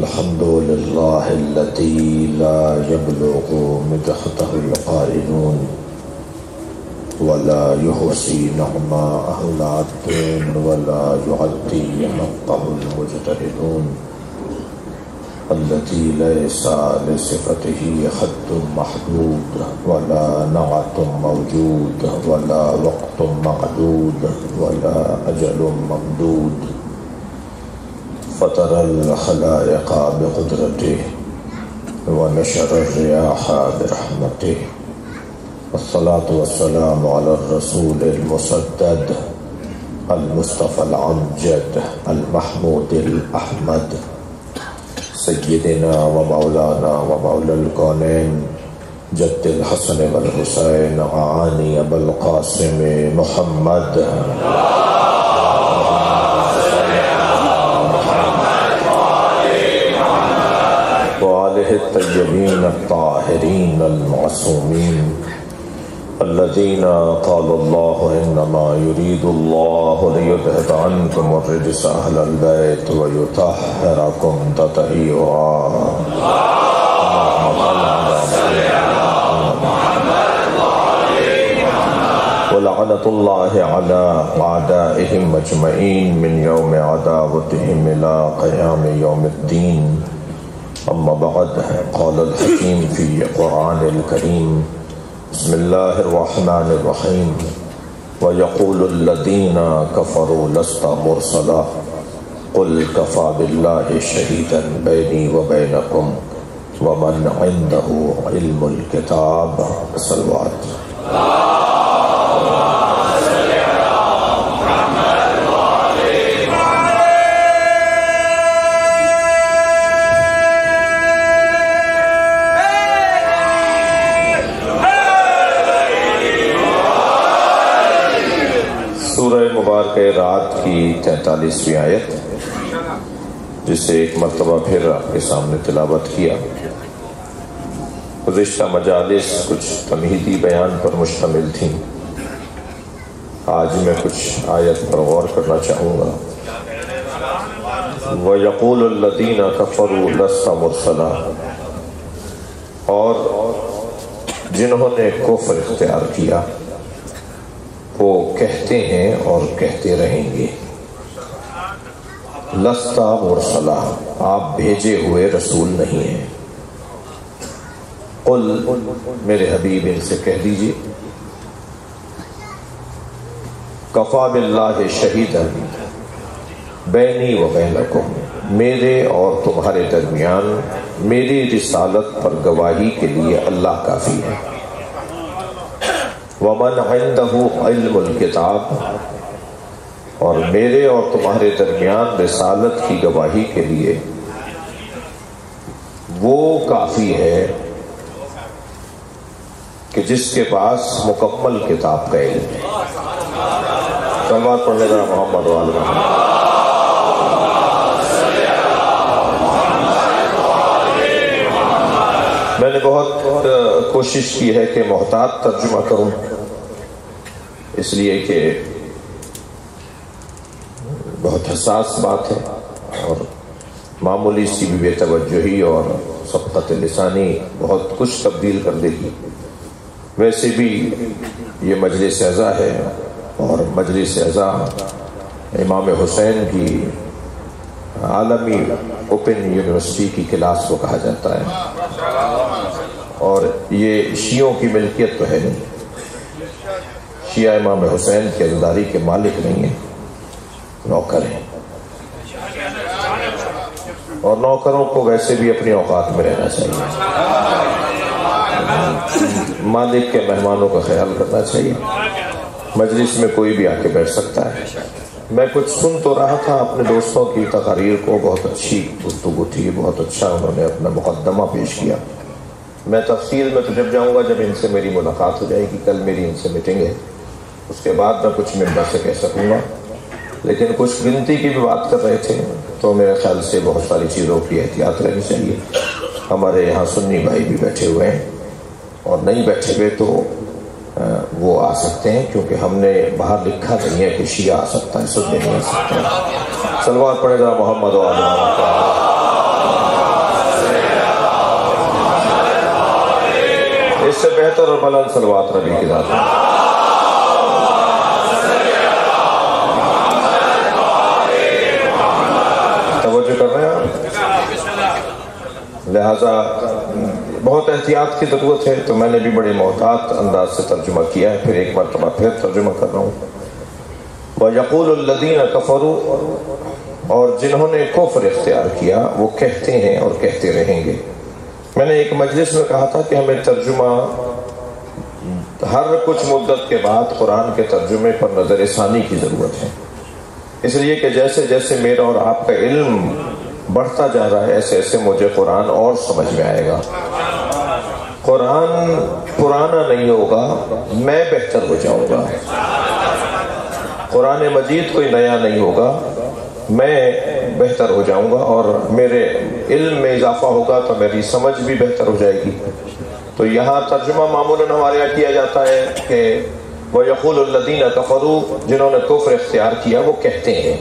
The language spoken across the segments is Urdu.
الحمد لله الذي لا يبلغ مدحته القائلون ولا يحصي نعماءه العدون ولا يعدي حقه المجتهدون التي ليس لصفته حد محدود ولا نعت موجود ولا وقت معدود ولا أجل ممدود. فطر الخلائق بقدرته ونشر الرياح برحمته والصلاة والسلام على الرسول المسدد المصطفى العمجد المحمود الأحمد سيدنا ومولانا ومولى الكونين جد الحسن والحسين عاني أبا القاسم محمد الطاهرين المعصومين الذين قال الله إنما يريد الله ليذهب عنكم الرجس أهل البيت ويطهركم تطهيرا. ولعنة الله على أعدائهم أجمعين من يوم عداوتهم إلى قيام يوم الدين. أما بعد، قال الحكيم في القرآن الكريم بسم الله الرحمن الرحيم. ويقول الذين كفروا لست مرسلا. قل كفى بالله شهيدا بيني وبينكم، ومن عنده علم الكتاب صلوات کی تینتالیسویں آیت جسے ایک مرتبہ پھر آپ کے سامنے تلاوت کیا۔ گزشتہ مجالس کچھ تمہیدی بیان پر مشتمل تھیں۔ آج میں کچھ آیت پر غور کرنا چاہوں گا۔ وہ یقول الدین کفر السّ اور جنہوں نے کفر اختیار کیا، وہ کہتے ہیں اور کہتے رہیں گے۔ لستا مرسلہ آپ بھیجے ہوئے رسول نہیں ہیں۔ قل، میرے حبیب، ان سے کہہ دیجیے۔ کفا باللہ شہید بینی و بینکم، میرے اور تمہارے درمیان میری رسالت پر گواہی کے لیے اللہ کافی ہے۔ ومن عنده علم الکتاب اور میرے اور تمہارے درمیان رسالت کی گواہی کے لیے وہ کافی ہے کہ جس کے پاس مکمل کتاب کا علم ہے۔ سلوات پڑھنے کا محمد والد میں نے بہت کوشش کی ہے کہ محتاط ترجمہ کروں، اس لیے کہ بہت حساس بات ہے اور معمولی سی بھی بے توجہی اور سبقت لسانی بہت کچھ تبدیل کر دے گی۔ ویسے بھی یہ مجلس اعضا ہے اور مجلس اعضا امام حسین کی عالمی اوپن یونیورسٹی کی کلاس کو کہا جاتا ہے۔ اور یہ شیعوں کی ملکیت تو ہے نہیں۔ شیعہ امام حسین کی عزداری کے مالک نہیں ہیں۔ نوکر ہیں۔ اور نوکروں کو ویسے بھی اپنی اوقات میں رہنا چاہیے۔ مالک کے مہمانوں کا خیال کرنا چاہیے۔ مجلس میں کوئی بھی آ کے بیٹھ سکتا ہے۔ میں کچھ سن تو رہا تھا، اپنے دوستوں کی تقاریر کو بہت اچھی گفتگو تھی، بہت اچھا انہوں نے اپنا مقدمہ پیش کیا۔ میں تفصیل میں تو جب جاؤں گا، جب ان سے میری ملاقات ہو جائے گی، کل میری ان سے میٹنگ ہے۔ اس کے بعد میں کچھ ممبر سے کہہ سکوں گا۔ لیکن کچھ گنتی کی بھی بات کر رہے تھے، تو میرے خیال سے بہت ساری چیزوں کی احتیاط رہنی چاہیے۔ ہمارے یہاں سنی بھائی بھی بیٹھے ہوئے ہیں۔ اور نہیں بیٹھے ہوئے تو وہ آ سکتے ہیں، کیونکہ ہم نے باہر لکھا نہیں ہے کہ شیعہ آ سکتا ہے سب نہیں آ سکتا سلوار پڑے گا محمد و اس سے بہتر اور بلند سلوات ربی کی ذات۔ ہے لہذا بہت احتیاط کی ضرورت ہے، تو میں نے بھی بڑے محتاط انداز سے ترجمہ کیا ہے۔ پھر ایک مرتبہ پھر ترجمہ کر رہا ہوں۔ وہ یقول الدین کفرو اور جنہوں نے کفر اختیار کیا، وہ کہتے ہیں اور کہتے رہیں گے۔ میں نے ایک مجلس میں کہا تھا کہ ہمیں ترجمہ ہر کچھ مدت کے بعد قرآن کے ترجمے پر نظر ثانی کی ضرورت ہے۔ اس لیے کہ جیسے جیسے میرا اور آپ کا علم بڑھتا جا رہا ہے، ایسے ایسے مجھے قرآن اور سمجھ میں آئے گا۔ قرآن پرانا نہیں ہوگا، میں بہتر ہو جاؤں گا۔ قرآن مجید کوئی نیا نہیں ہوگا، میں بہتر ہو جاؤں گا اور میرے علم میں اضافہ ہوگا تو میری سمجھ بھی بہتر ہو جائے گی۔ تو یہاں ترجمہ معمولاً ہمارے یہاں کیا جاتا ہے کہ وہ یقول الدین کفرو جنہوں نے کفر اختیار کیا، وہ کہتے ہیں۔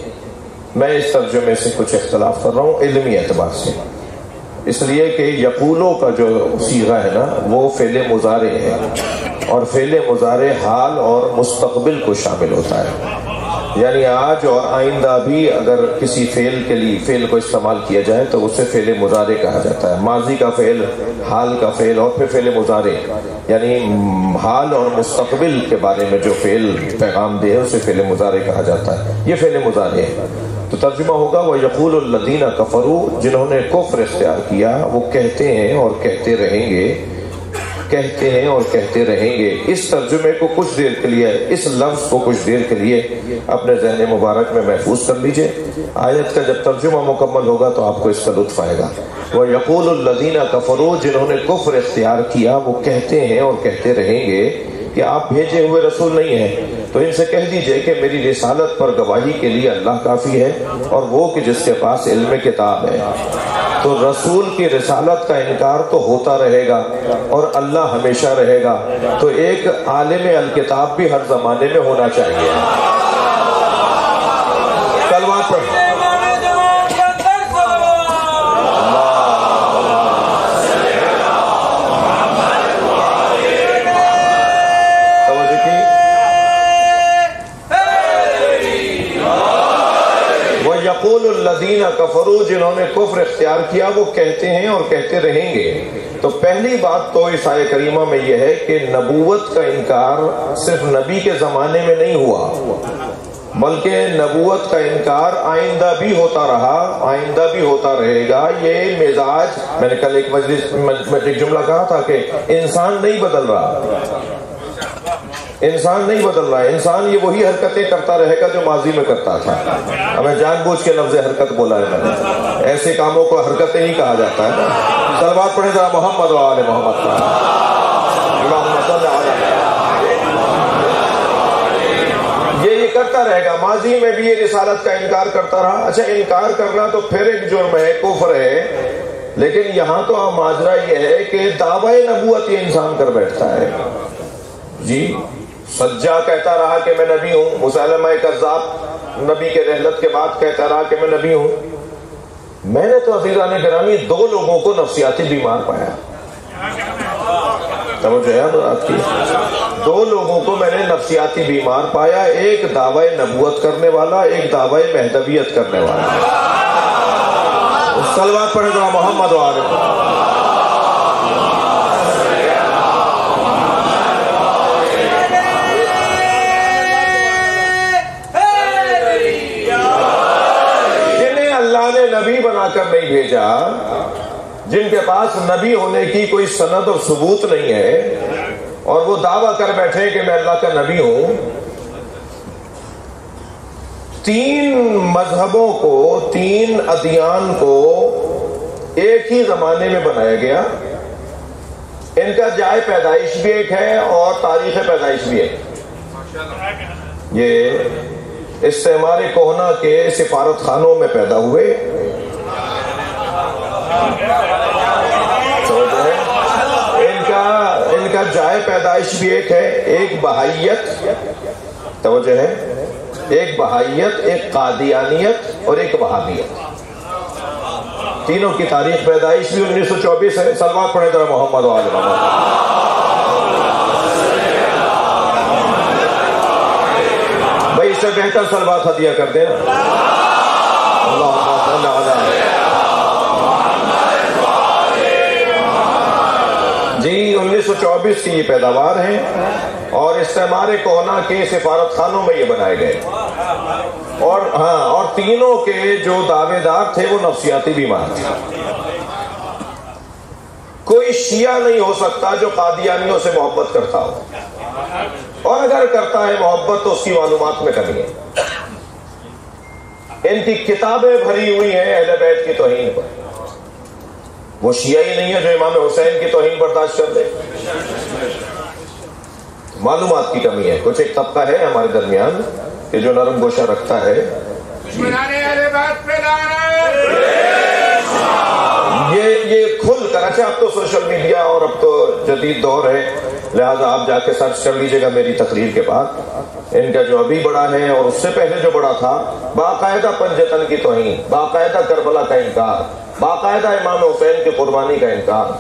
میں اس ترجمے سے کچھ اختلاف کر رہا ہوں، علمی اعتبار سے۔ اس لیے کہ یقولوں کا جو سیغہ ہے نا، وہ فعل مظاہرے ہے۔ اور فعل مظاہرے حال اور مستقبل کو شامل ہوتا ہے۔ یعنی آج اور آئندہ بھی اگر کسی فعل کے لیے، فعل کو استعمال کیا جائے تو اسے فعل مظاہرے کہا جاتا ہے۔ ماضی کا فعل، حال کا فعل اور پھر فعل مظاہرے یعنی حال اور مستقبل کے بارے میں جو فعل پیغام دے اسے فعل مظاہرے کہا جاتا ہے۔ یہ فعل مظاہرے ہے۔ تو ترجمہ ہوگا وہ یقول الدینہ کفرو جنہوں نے کفر اختیار کیا، وہ کہتے ہیں اور کہتے رہیں گے، کہتے ہیں اور کہتے رہیں گے. اس ترجمے کو کچھ دیر کے لیے، اس لفظ کو کچھ دیر کے لیے اپنے ذہن مبارک میں محفوظ کر لیجیے. آیت کا جب ترجمہ مکمل ہوگا تو آپ کو اس کا لطف آئے گا. وہ یقول الدینہ کفرو جنہوں نے کفر اختیار کیا، وہ کہتے ہیں اور کہتے رہیں گے کہ آپ بھیجے ہوئے رسول نہیں ہیں. تو ان سے کہہ دیجیے کہ میری رسالت پر گواہی کے لیے اللہ کافی ہے اور وہ کہ جس کے پاس علم کتاب ہے۔ تو رسول کی رسالت کا انکار تو ہوتا رہے گا اور اللہ ہمیشہ رہے گا۔ تو ایک عالم الکتاب بھی ہر زمانے میں ہونا چاہیے۔ الذین کفرو جنہوں نے کفر اختیار کیا، وہ کہتے ہیں اور کہتے رہیں گے۔ تو پہلی بات تو اس آئے کریمہ میں یہ ہے کہ نبوت کا انکار صرف نبی کے زمانے میں نہیں ہوا، بلکہ نبوت کا انکار آئندہ بھی ہوتا رہا، آئندہ بھی ہوتا رہے گا۔ یہ مزاج، میں نے کل ایک مجلس میں ایک جملہ کہا تھا کہ انسان نہیں بدل رہا۔ انسان نہیں بدل رہا ہے۔ انسان یہ وہی حرکتیں کرتا رہے گا جو ماضی میں کرتا تھا۔ ہمیں جان بوجھ کے لفظ حرکت بولا ہے میں نے۔ ایسے کاموں کو حرکتیں ہی کہا جاتا ہے۔ سلوات پڑھیں ذرا محمد وآل محمد یہ یہ کرتا رہے گا۔ ماضی میں بھی یہ رسالت کا انکار کرتا رہا۔ اچھا انکار کرنا تو پھر ایک جرم ہے، کفر ہے۔ لیکن یہاں تو ماجرا یہ ہے کہ دعوی نبوت یہ انسان کر بیٹھتا ہے۔ جی؟ سجا کہتا رہا کہ میں نبی ہوں، مسلمہ کذاب، نبی کے رحلت کے بعد کہتا رہا کہ میں نبی ہوں۔ میں نے تو عزیزان گرامی دو لوگوں کو نفسیاتی بیمار پایا۔ توجہ آپ کی؟ دو لوگوں کو میں نے نفسیاتی بیمار پایا، ایک دعوی نبوت کرنے والا، ایک دعوی مہدویت کرنے والا۔ سلوات پڑھے تو محمد وعلیکم بھیجا، جن کے پاس نبی ہونے کی کوئی سند اور ثبوت نہیں ہے، اور وہ دعویٰ کر بیٹھے کہ میں اللہ کا نبی ہوں۔ تین مذہبوں کو، تین ادیان کو ایک ہی زمانے میں بنایا گیا۔ ان کا جائے پیدائش بھی ایک ہے اور تاریخ پیدائش بھی ایک۔ یہ استعمال کوہنا کے سفارت خانوں میں پیدا ہوئے۔ ان کا ان کا جائے پیدائش بھی ایک ہے، ایک بہائیت، توجہ ہے، ایک بہائیت، ایک قادیانیت اور ایک وہابیت۔ تینوں کی تاریخ پیدائش بھی انیس سو چوبیس ہے۔ سلوات پڑھے ذرا محمد و عالم بھائی اس سے بہتر سلوات ہدیہ دے ہیں چوبیس کی یہ پیداوار ہیں اور استعمال کونا کے سفارت خانوں میں یہ بنائے گئے۔ اور ہاں اور تینوں کے جو دعوے دار تھے وہ نفسیاتی بیمار تھے۔ کوئی شیعہ نہیں ہو سکتا جو قادیانیوں سے محبت کرتا ہو۔ اور اگر کرتا ہے محبت تو اس کی معلومات میں کمی ہے۔ ان کی کتابیں بھری ہوئی ہیں، اہل بیت کی توہین پر۔ وہ شیعہ ہی نہیں ہے جو امام حسین کی توہین برداشت کر دے معلومات کی کمی ہے۔ کچھ ایک طبقہ ہے ہمارے درمیان کہ جو نرم گوشہ رکھتا ہے۔ یہ یہ کھل کر اچھا اب تو سوشل میڈیا اور اب تو جدید دور ہے۔ لہذا آپ جا کے سرچ کر لیجیے گا میری تقریر کے بعد۔ ان کا جو ابھی بڑا ہے اور اس سے پہلے جو بڑا تھا باقاعدہ پنجتن کی توہین باقاعدہ کربلا کا انکار۔ باقاعدہ امام حسین کی قربانی کا انکار۔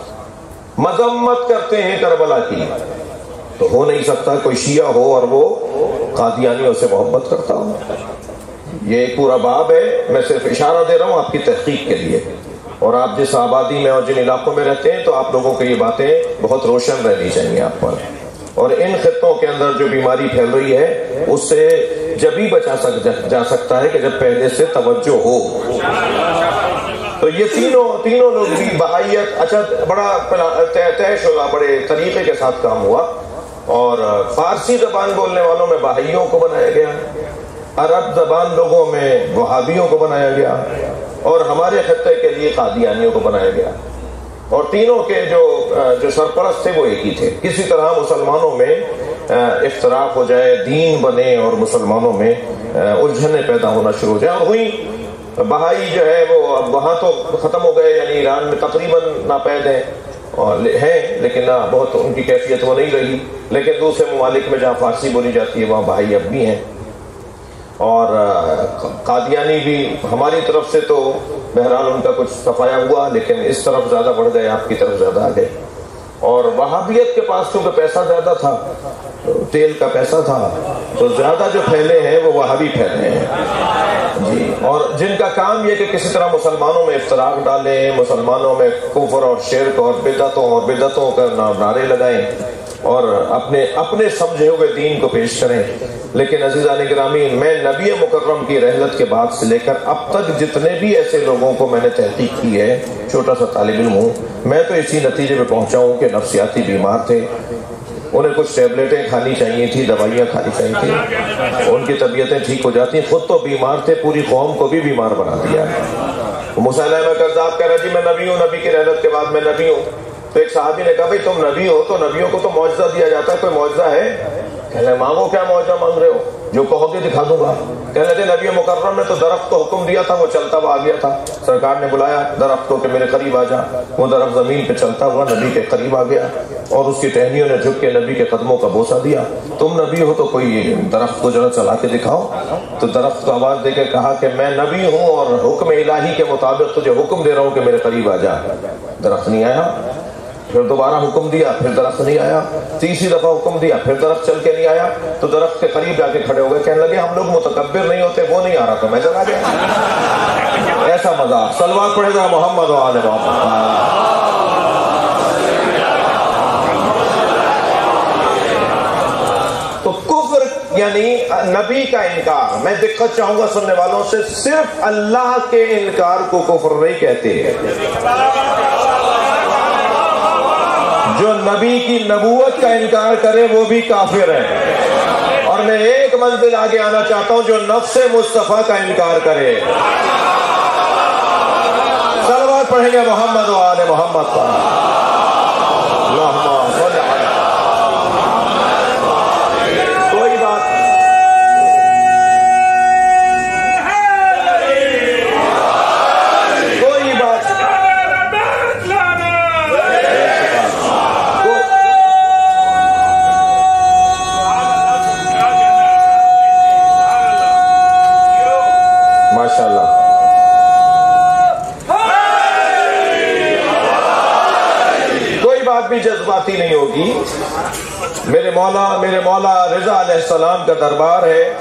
مذمت کرتے ہیں کربلا کی۔ تو ہو نہیں سکتا کوئی شیعہ ہو اور وہ قادیانیوں سے محبت کرتا ہو۔ یہ ایک پورا باب ہے۔ میں صرف اشارہ دے رہا ہوں آپ کی تحقیق کے لیے۔ اور آپ جس آبادی میں اور جن علاقوں میں رہتے ہیں تو آپ لوگوں کو یہ باتیں بہت روشن رہنی چاہیے آپ پر۔ اور ان خطوں کے اندر جو بیماری پھیل رہی ہے، اس سے جب ہی بچا جا سکتا ہے کہ جب پہلے سے توجہ ہو۔ تو یہ تینوں تینوں لوگ بھی بہائیت اچھا بڑا طے شدہ بڑے طریقے کے ساتھ کام ہوا۔ اور فارسی زبان بولنے والوں میں بہائیوں کو بنایا گیا۔ عرب زبان لوگوں میں وہابیوں کو بنایا گیا۔ اور ہمارے خطے کے لیے قادیانیوں کو بنایا گیا۔ اور تینوں کے جو جو سرپرست تھے وہ ایک ہی تھے۔ کسی طرح مسلمانوں میں اختراف ہو جائے، دین بنے اور مسلمانوں میں الجھنیں پیدا ہونا شروع ہو جائے۔ اور ہوئی بہائی جو ہے وہ اب وہاں تو ختم ہو گئے یعنی ایران میں تقریباً ناپید ہیں اور ہیں، لیکن نہ، بہت ان کی کیفیت وہ نہیں رہی۔ لیکن دوسرے ممالک میں جہاں فارسی بولی جاتی ہے، وہاں بھائی اب بھی ہیں۔ اور قادیانی بھی ہماری طرف سے تو بہرحال ان کا کچھ صفایا ہوا، لیکن اس طرف زیادہ بڑھ گئے، آپ کی طرف زیادہ آ گئے اور وہابیت کے پاس چونکہ پیسہ زیادہ تھا تیل کا پیسہ تھا، تو زیادہ جو پھیلے ہیں وہ وہابی پھیلے ہیں۔ جی اور جن کا کام یہ کہ کسی طرح مسلمانوں میں افطراک ڈالیں، مسلمانوں میں کفر اور شرک اور بدتوں اور بدتوں کا نعرے لگائیں اور اپنے اپنے سمجھے ہوئے دین کو پیش کریں۔ لیکن عزیزان گرامی، میں نبی مکرم کی رحلت کے بعد سے لے کر اب تک جتنے بھی ایسے لوگوں کو میں نے تحقیق کی ہے، چھوٹا سا طالب علم ہوں، میں تو اسی نتیجے پہ پہنچا ہوں کہ نفسیاتی بیمار تھے۔ انہیں کچھ ٹیبلٹیں کھانی چاہیے تھی دوائیاں کھانی چاہیے تھی ان کی طبیعتیں ٹھیک ہو جاتی ہیں۔ خود تو بیمار تھے، پوری قوم کو بھی بیمار بنا دیا۔ مسلح کرزاب کہہ رہا جی میں نبی ہوں، نبی کی رحلت کے بعد میں نبی ہوں۔ تو ایک صحابی نے کہا، بھائی، تم نبی ہو تو نبیوں کو تو معاوضہ دیا جاتا ہے، کوئی معاوضہ ہے؟ کہنے مانگو کیا معاوضہ مانگ رہے ہو؟ جو کہو گے دکھا دوں گا. کہنے تھے نبی مکرم نے تو درخت کو حکم دیا تھا، وہ چلتا ہوا آ گیا تھا۔ سرکار نے بلایا، درخت کو کہ میرے قریب آ جا، وہ درخت زمین پہ چلتا ہوا نبی کے قریب آ گیا اور اس کی ٹہنیوں نے جھک کے نبی کے قدموں کا بوسا دیا۔ تم نبی ہو تو کوئی درخت کو ذرا چلا کے دکھاؤ۔ تو درخت کو آواز دے کے کہا کہ میں نبی ہوں اور حکم الہی کے مطابق تجھے حکم دے رہا ہوں کہ میرے قریب آ جا۔ درخت نہیں آیا۔ پھر دوبارہ حکم دیا، پھر درخت نہیں آیا۔ تیسری دفعہ حکم دیا، پھر درخت چل کے نہیں آیا۔ تو درخت کے قریب جا کے کھڑے ہو گئے، کہنے لگے، ہم لوگ متکبر نہیں ہوتے، وہ نہیں آ رہا تو میں چلا گیا ایسا مزاق سلوات پڑھے گا محمد محمد۔ تو کفر یعنی نبی کا انکار۔ میں دقت چاہوں گا سننے والوں سے، صرف اللہ کے انکار کو کفر نہیں کہتے۔ ہیں جو نبی کی نبوت کا انکار کرے وہ بھی کافر ہے اور میں ایک منزل آگے آنا چاہتا ہوں جو نفس مصطفیٰ کا انکار کرے۔ سلوات پڑھیں گے محمد و آل محمد پر۔ مولا رضا علیہ السلام کا دربار ہے۔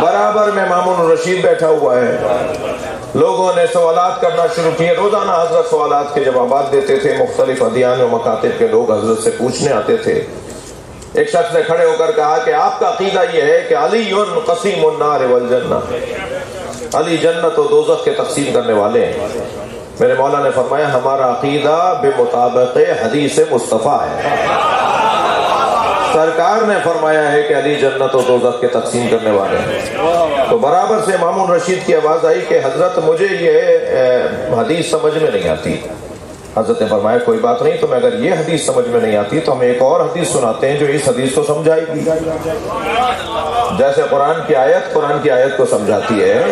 برابر میں مامون رشید بیٹھا ہوا ہے۔ لوگوں نے سوالات کرنا شروع کیے۔ روزانہ حضرت سوالات کے جوابات دیتے تھے۔ مختلف ادیان و مکاتب کے لوگ حضرت سے پوچھنے آتے تھے۔ ایک شخص نے کھڑے ہو کر کہا کہ آپ کا عقیدہ یہ ہے کہ علی قسیم النار والجنہ۔ علی جنت و دوزخ کے تقسیم کرنے والے ہیں۔ میرے مولا نے فرمایا، ہمارا عقیدہ بے مطابق حدیث مصطفیٰ ہے۔ سرکار نے فرمایا ہے کہ علی جنت و دوزخ کے تقسیم کرنے والے ہیں۔ تو برابر سے مامون رشید کی آواز آئی کہ حضرت مجھے یہ حدیث سمجھ میں نہیں آتی۔ حضرت نے فرمایا، کوئی بات نہیں تو میں اگر یہ حدیث سمجھ میں نہیں آتی تو ہم ایک اور حدیث سناتے ہیں جو اس حدیث کو سمجھائے گی۔ جیسے قرآن کی آیت، قرآن کی آیت کو سمجھاتی ہے۔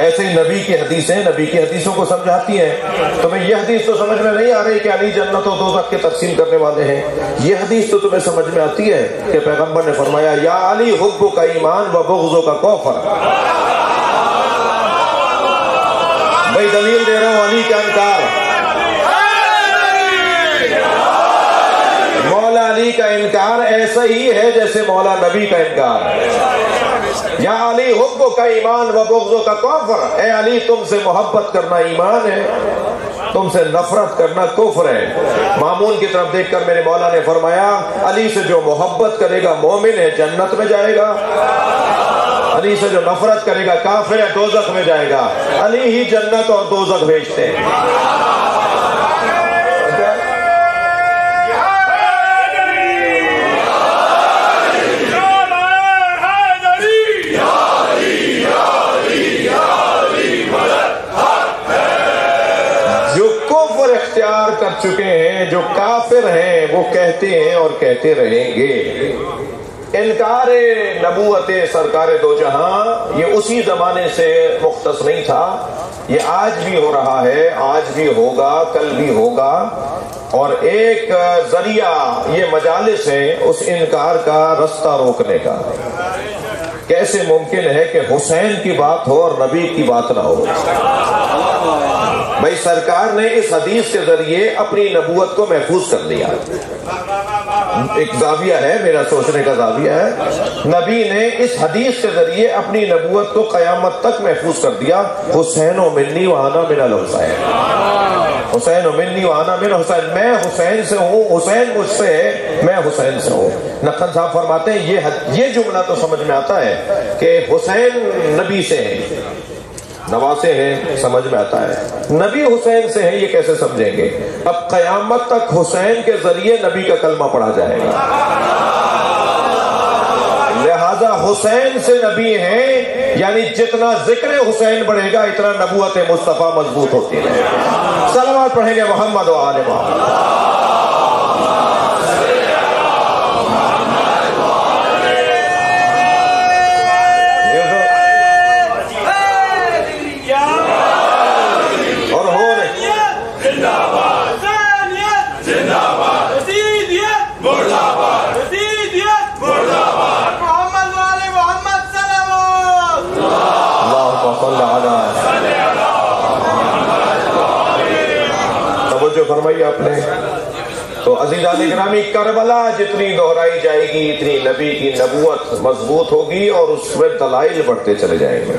ایسے ہی نبی کی حدیثیں نبی کی حدیثوں کو سمجھاتی ہیں۔ تمہیں یہ حدیث تو سمجھ میں نہیں آ رہی کہ علی جنت و دوزخ کے تقسیم کرنے والے ہیں۔ یہ حدیث تو تمہیں سمجھ میں آتی ہے کہ پیغمبر نے فرمایا، یا علی حب کا ایمان و بغض کا کوفر بھائی دلیل دے رہا ہوں، علی کا انکار۔ مولا علی کا انکار ایسا ہی ہے جیسے مولا نبی کا انکار۔ یا علی حب کا ایمان و بغض کا کوفر اے علی، تم سے محبت کرنا ایمان ہے۔ تم سے نفرت کرنا کفر ہے۔ مامون کی طرف دیکھ کر میرے مولا نے فرمایا، علی سے جو محبت کرے گا مومن ہے، جنت میں جائے گا۔ علی سے جو نفرت کرے گا، کافر ہے، دوزخ میں جائے گا۔ علی ہی جنت اور دوزخ بھیجتے ہیں۔ کافر وہ کہتے ہیں اور کہتے رہیں گے۔ انکار نبوت سرکار دو جہاں، یہ اسی زمانے سے مختص نہیں تھا۔ یہ آج بھی ہو رہا ہے، آج بھی ہوگا، کل بھی ہوگا۔ اور ایک ذریعہ یہ مجالس ہے اس انکار کا رستہ روکنے کا۔ کیسے ممکن ہے کہ حسین کی بات ہو اور نبی کی بات نہ ہو؟ بھائی سرکار نے اس حدیث کے ذریعے اپنی نبوت کو محفوظ کر لیا ایک زاویہ ہے، میرا سوچنے کا زاویہ ہے۔ نبی نے اس حدیث کے ذریعے اپنی نبوت کو قیامت تک محفوظ کر دیا۔ حسین و منی وانا من الحسین۔ حسین و منی وانا من حسین میں حسین سے ہوں، حسین مجھ سے ہے میں حسین سے ہوں۔ نقن صاحب فرماتے ہیں، یہ یہ جملہ تو سمجھ میں آتا ہے کہ حسین نبی سے ہے۔ نواسے ہیں سمجھ میں آتا ہے۔ نبی حسین سے ہیں یہ کیسے سمجھیں گے؟ اب قیامت تک حسین کے ذریعے نبی کا کلمہ پڑھا جائے گا۔ لہذا حسین سے نبی ہیں یعنی جتنا ذکر حسین بڑھے گا، اتنا نبوت مصطفیٰ مضبوط ہوتی ہے۔ سلامات پڑھیں گے محمد و آل محمد اور ہو رہے اللہم صلی علی توجہ فرمائی آپ نے تو عزیزان گرامی کربلا، جتنی دہرائی جائے گی، اتنی نبی کی نبوت مضبوط ہوگی اور اس میں دلائل بڑھتے چلے جائیں گے۔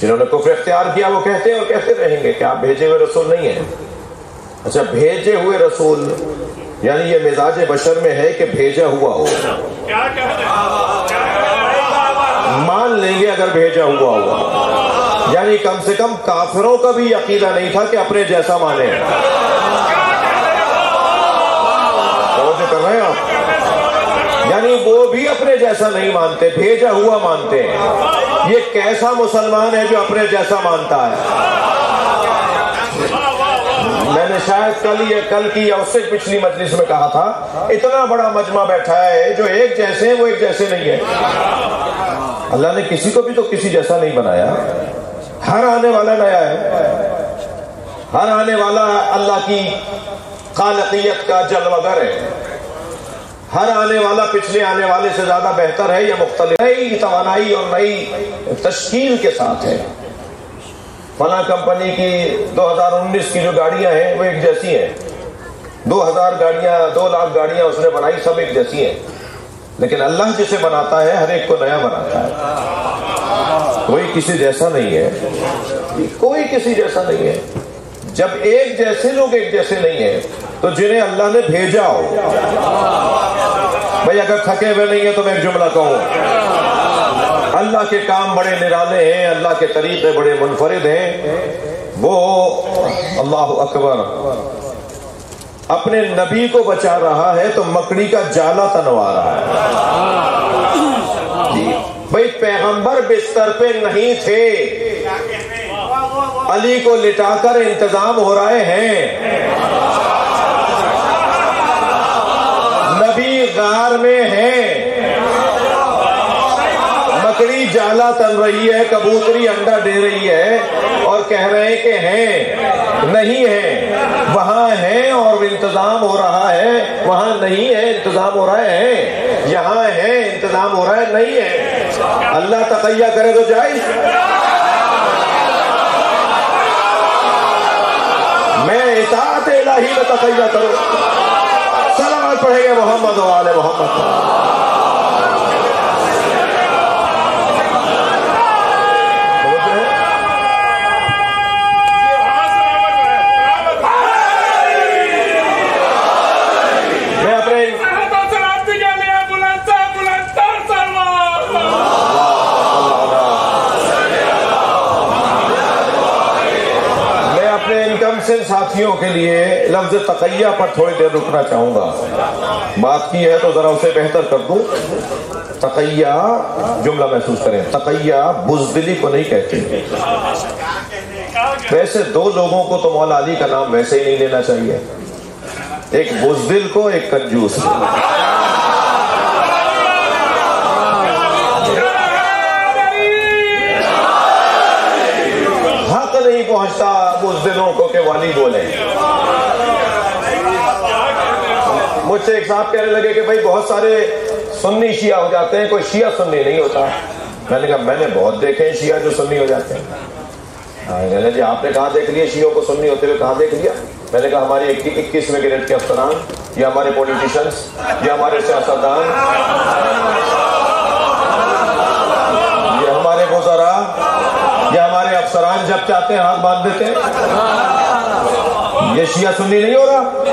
جنہوں نے کفر اختیار کیا، وہ کہتے ہیں اور کہتے رہیں گے کہ آپ بھیجے ہوئے رسول نہیں ہیں۔ اچھا بھیجے ہوئے رسول یعنی یہ مزاج بشر میں ہے کہ بھیجا ہوا ہو۔ مان لیں گے اگر بھیجا ہوا ہوا۔ یعنی کم سے کم کافروں کا بھی عقیدہ نہیں تھا کہ اپنے جیسا مانے کر رہے ہیں آپ؟ یعنی وہ بھی اپنے جیسا نہیں مانتے، بھیجا ہوا مانتے ہیں۔ یہ کیسا مسلمان ہے جو اپنے جیسا مانتا ہے؟ میں نے شاید کل یہ کل کی یا اس سے پچھلی مجلس میں کہا تھا، اتنا بڑا مجمع بیٹھا ہے جو ایک جیسے ہیں، وہ ایک جیسے نہیں ہے اللہ نے کسی کو بھی تو کسی جیسا نہیں بنایا۔ ہر آنے والا نیا ہے۔ ہر آنے والا اللہ کی خالقیت کا جلوگر ہے۔ ہر آنے والا، پچھلے آنے والے سے زیادہ بہتر ہے یا مختلف؟ نئی توانائی اور نئی تشکیل کے ساتھ ہے۔ فلاں کمپنی کی دو ہزار انیس کی جو گاڑیاں ہیں، وہ ایک جیسی ہیں۔ دو ہزار گاڑیاں، دو لاکھ گاڑیاں اس نے بنائی، سب ایک جیسی ہیں۔ لیکن اللہ جسے بناتا ہے، ہر ایک کو نیا بناتا ہے۔ کوئی کسی جیسا نہیں ہے۔ کوئی کسی جیسا نہیں ہے۔ جب ایک جیسے لوگ ایک جیسے نہیں ہیں، تو جنہیں اللہ نے بھیجا ہو۔ بھائی، اگر تھکے ہوئے نہیں ہیں تو میں ایک جملہ کہوں۔ اللہ کے کام بڑے نرالے ہیں، اللہ کے طریقے بڑے منفرد ہیں۔ وہ اللہ اکبر، اپنے نبی کو بچا رہا ہے تو مکڑی کا جالا تنوا رہا ہے۔ جی، بھائی، پیغمبر بستر پہ نہیں تھے۔ علی کو لٹا کر انتظام ہو رہے ہیں۔ نبی غار میں ہیں۔ مکڑی جالا تن رہی ہے، کبوتری انڈا دے رہی ہے اور کہہ رہے کہ ہیں۔ نہیں ہے۔ وہاں ہیں اور انتظام ہو رہا ہے۔ وہاں نہیں ہے، انتظام ہو رہا ہے یہاں ہے انتظام ہو رہا ہے، نہیں ہے۔ اللہ تقیہ کرے تو جائے میں اطاعت الہی میں تقیہ کرو۔ سلامت پڑھیں گے محمد و آل محمد میں اپنے میں اپنے انکم سے ساتھیوں کے لیے لفظ تقیہ پر تھوڑی دیر رکنا چاہوں گا۔ بات کی ہے تو ذرا اسے بہتر کر دوں۔ تقیہ جملہ محسوس کریں۔ تقیہ بزدلی کو نہیں کہتے۔ ویسے دو لوگوں کو تو مولا علی کا نام ویسے ہی نہیں لینا چاہیے۔ ایک بزدل کو، ایک کنجوس۔ کو کو کہ بولے مجھ سے ایک صاحب کہنے لگے کہ بھائی بہت سارے سنی شیعہ ہو جاتے ہیں، کوئی شیعہ سنی نہیں ہوتا۔ میں نے کہا، میں نے بہت دیکھے ہیں شیعہ جو سنی ہو جاتے ہیں۔ ہاں، میں نے جی آپ نے کہاں دیکھ لیا شیعوں کو سنی ہوتے ہوئے؟ کہاں دیکھ لیا؟ میں نے کہا، ہماری اکیسویں گریڈ کے افسران، یا ہمارے پولیٹیشنس یا ہمارے سیاستدان یہ ہمارے وزراء، یا ہمارے افسران جب چاہتے ہیں، ہاتھ باندھ دیتے ہیں۔ یہ شیعہ سنی نہیں ہو رہا؟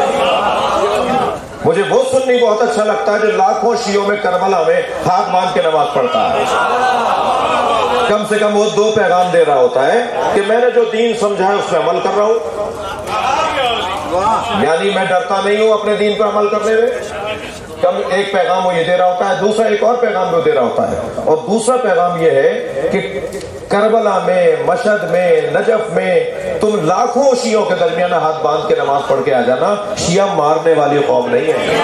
مجھے وہ سنی بہت اچھا لگتا ہے جو لاکھوں شیعوں میں کربلا میں ہاتھ باندھ کے نماز پڑھتا ہے۔ کم سے کم وہ دو پیغام دے رہا ہوتا ہے کہ میں نے جو دین سمجھا ہے اس میں عمل کر رہا ہوں۔ یعنی میں ڈرتا نہیں ہوں اپنے دین پر عمل کرنے میں۔ کم ایک پیغام وہ یہ دے رہا ہوتا ہے، دوسرا ایک اور پیغام وہ دے رہا ہوتا ہے۔ اور دوسرا پیغام یہ ہے کہ کربلا میں، مشہد میں، نجف میں تم لاکھوں شیعوں کے درمیان ہاتھ باندھ کے نماز پڑھ کے آ جانا، شیعہ مارنے والی قوم نہیں ہے۔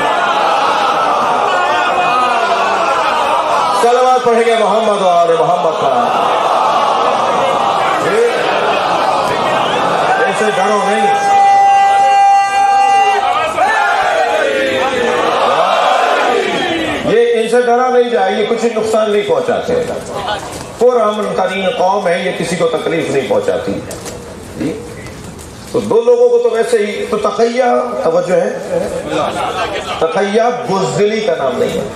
سلوات پڑھیں گے محمد و آل محمد کا۔ ایسے ڈرو نہیں۔ یہ ان سے ڈرا نہیں جائے، یہ کچھ نقصان نہیں پہنچاتے۔ پر امن ترین قوم ہے، یہ کسی کو تکلیف نہیں پہنچاتی۔ تو دو لوگوں کو تو ویسے ہی تو تقیہ، توجہ ہے۔ تقیہ بزدلی کا نام نہیں ہے۔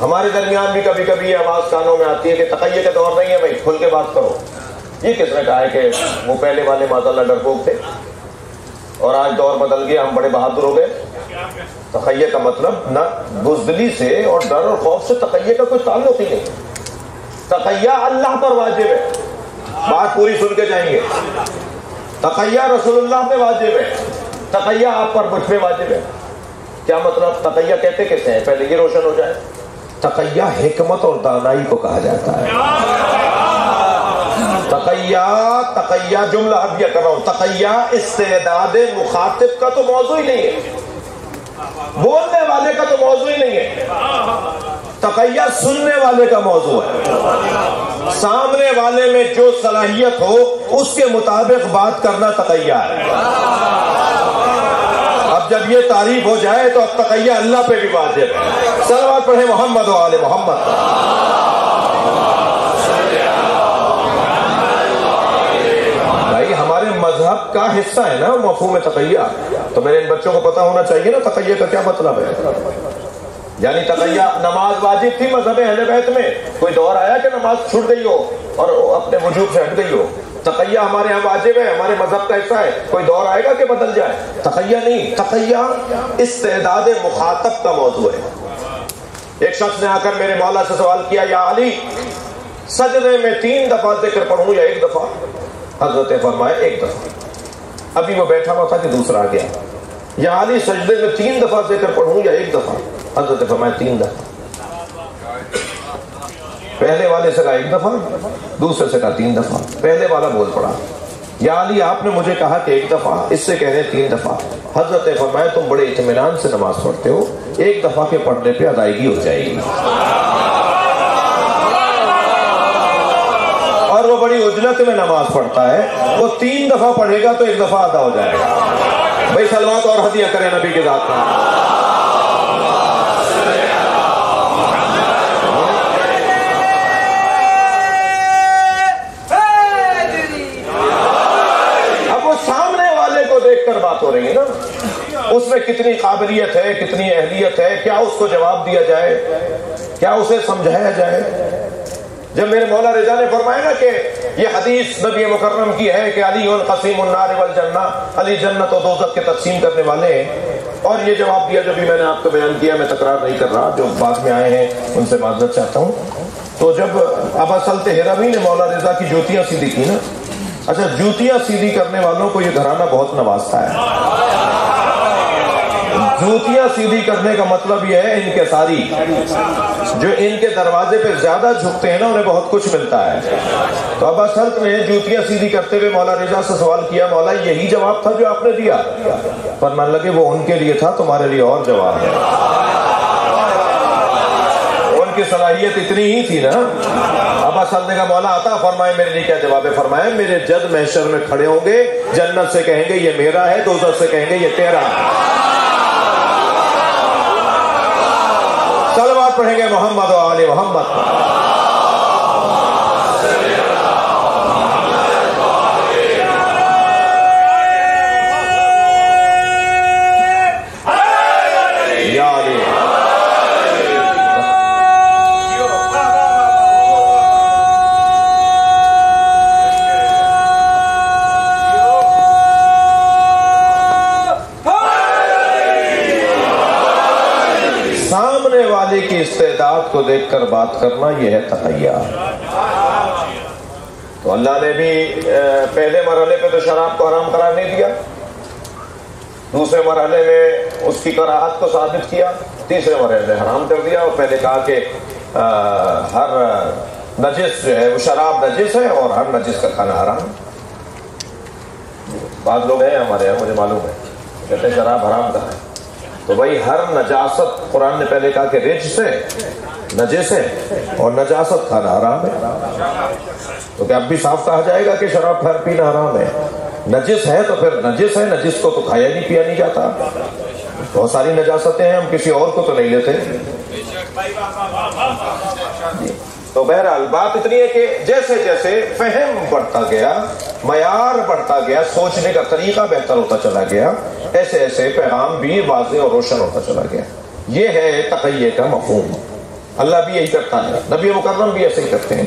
ہمارے درمیان بھی کبھی کبھی یہ آواز کانوں میں آتی ہے کہ تقیہ کا دور نہیں ہے بھائی کھل کے بات کرو۔ یہ کس نے کہا ہے کہ وہ پہلے والے ماضا اللہ ڈرپوک تھے اور آج دور بدل گیا، ہم بڑے بہادر ہو گئے۔ تقیہ کا مطلب نہ بزدلی سے اور ڈر اور خوف سے تقیہ کا کوئی تعلق ہی نہیں۔ تقیہ اللہ پر واجب ہے۔ بات پوری سن کے جائیں گے۔ تقیہ رسول اللہ پہ واجب ہے۔ تقیہ آپ پر مجھ پہ واجب ہے۔ کیا مطلب تقیہ کہتے کیسے ہیں؟ پہلے یہ روشن ہو جائے۔ تقیہ حکمت اور دانائی کو کہا جاتا ہے۔ تقیہ تقیہ جملہ اب یہ کر رہا ہوں۔ تقیہ استعداد مخاطب کا تو موضوع ہی نہیں ہے۔ بولنے والے کا تو موضوع ہی نہیں ہے۔ تقیہ سننے والے کا موضوع ہے۔ سامنے والے میں جو صلاحیت ہو، اس کے مطابق بات کرنا تقیہ ہے۔ اب جب یہ تعریف ہو جائے تو اب تقیہ اللہ پہ بھی واجب ہے۔ سلوات پڑھے محمد و آل محمد۔ مذہب کا حصہ ہے نا مفہوم تقیہ۔ تو میرے ان بچوں کو پتا ہونا چاہیے نا تقیہ کا کیا مطلب ہے۔ یعنی تقیہ، نماز واجب تھی مذہب اہل بیت میں۔ کوئی دور آیا کہ نماز چھوٹ گئی ہو اور اپنے وجود سے ہٹ گئی ہو؟ تقیہ ہمارے یہاں واجب ہے، ہمارے مذہب کا حصہ ہے۔ کوئی دور آئے گا کہ بدل جائے؟ تقیہ نہیں۔ تقیہ استعداد مخاطب کا موضوع ہے۔ ایک شخص نے آ کر میرے مولا سے سوال کیا، یا علی، سجدے میں تین دفعہ ذکر پڑھوں یا ایک دفعہ؟ حضرت فرمائے ایک دفعہ۔ ابھی وہ بیٹھا ہوا تھا کہ دوسرا آ گیا۔ یا علی، سجدے میں تین دفعہ ذکر پڑھوں یا ایک دفعہ؟ حضرت فرمائے تین دفعہ پہلے والے سے کہا ایک دفعہ دوسرے سے کہا تین دفعہ پہلے والا بول پڑا، یا علی، آپ نے مجھے کہا کہ ایک دفعہ، اس سے کہہ رہے تین دفعہ۔ حضرت فرمائے تم بڑے اطمینان سے نماز پڑھتے ہو، ایک دفعہ کے پڑھنے پہ ادائیگی ہو جائے گی۔ اور وہ بڑی اجلت میں نماز پڑھتا ہے، وہ تین دفعہ پڑھے گا تو ایک دفعہ ادا ہو جائے گا۔ بھائی سلوات اور ہدیہ کریں نبی کے ذات میں بات ہو رہی ہے نا اس میں کتنی قابلیت ہے، کتنی اہلیت ہے، کیا اس کو جواب دیا جائے؟ کیا اسے سمجھایا جائے؟ جب میرے مولا رضا نے فرمایا نا کہ یہ حدیث نبی مکرم کی ہے کہ علی قسیم النار والجنہ، علی جنت و دوزت کے تقسیم کرنے والے ہیں۔ اور یہ جواب دیا جو بھی میں نے آپ کو بیان کیا، میں تکرار نہیں کر رہا، جو بعد میں آئے ہیں، ان سے معذرت چاہتا ہوں۔ تو جب ابا سلط ہیراوی نے مولا رضا کی جوتیاں سیدھی کی نا اچھا جوتیاں سیدھی کرنے والوں کو یہ گھرانہ بہت نوازتا ہے۔ جوتیاں سیدھی کرنے کا مطلب یہ ہے ان کے ساری، جو ان کے دروازے پہ زیادہ جھکتے ہیں نا، انہیں بہت کچھ ملتا ہے۔ تو ابا سلط نے جوتیاں سیدھی کرتے ہوئے مولا رضا سے سوال کیا مولا یہی جواب تھا جو آپ نے دیا؟ پر من لگے، وہ ان کے لیے تھا، تمہارے لیے اور جواب ہے۔ ان کی صلاحیت اتنی ہی تھی نا۔ ابا سلنے کا مولا آتا فرمائے، میرے لیے کیا جواب ہے؟ فرمائے، میرے جد محشر میں کھڑے ہوں گے، جنت سے کہیں گے، یہ میرا ہے دوزت سے کہیں گے، یہ تیرا سلوات پڑھیں گے محمد و آل محمد دیکھ کر بات کرنا یہ ہے تقیہ۔ تو اللہ نے بھی پہلے مرحلے پہ تو شراب کو حرام قرار نہیں دیا۔ دوسرے مرحلے میں اس کی کراہت کو ثابت کیا۔ تیسرے مرحلے میں حرام کر دیا۔ اور پہلے کہا کہ ہر نجس جو ہے، وہ شراب نجس ہے اور ہر نجس کا کھانا حرام بعض لوگ ہیں ہمارے یہاں، مجھے معلوم ہے۔ کہتے ہیں شراب حرام کا ہے؟ تو بھائی، ہر نجاست قرآن نے پہلے کہا کہ رج سے نجس ہے اور نجاست کھانا حرام ہے۔ تو کیا اب بھی صاف کہا جائے گا کہ شراب پھر پینا حرام ہے؟ نجس ہے تو پھر نجس ہے، نجس کو تو کھایا نہیں، پیا نہیں جاتا۔ بہت ساری نجاستیں ہیں، ہم کسی اور کو تو نہیں لیتے۔ تو بہرحال بات اتنی ہے کہ جیسے جیسے فہم بڑھتا گیا، معیار بڑھتا گیا، سوچنے کا طریقہ بہتر ہوتا چلا گیا، ایسے ایسے پیغام بھی واضح اور روشن ہوتا چلا گیا۔ یہ ہے تقیہ کا مفہوم۔ اللہ بھی یہی کرتا ہے۔ نبی مکرم بھی ایسے ہی کرتے ہیں۔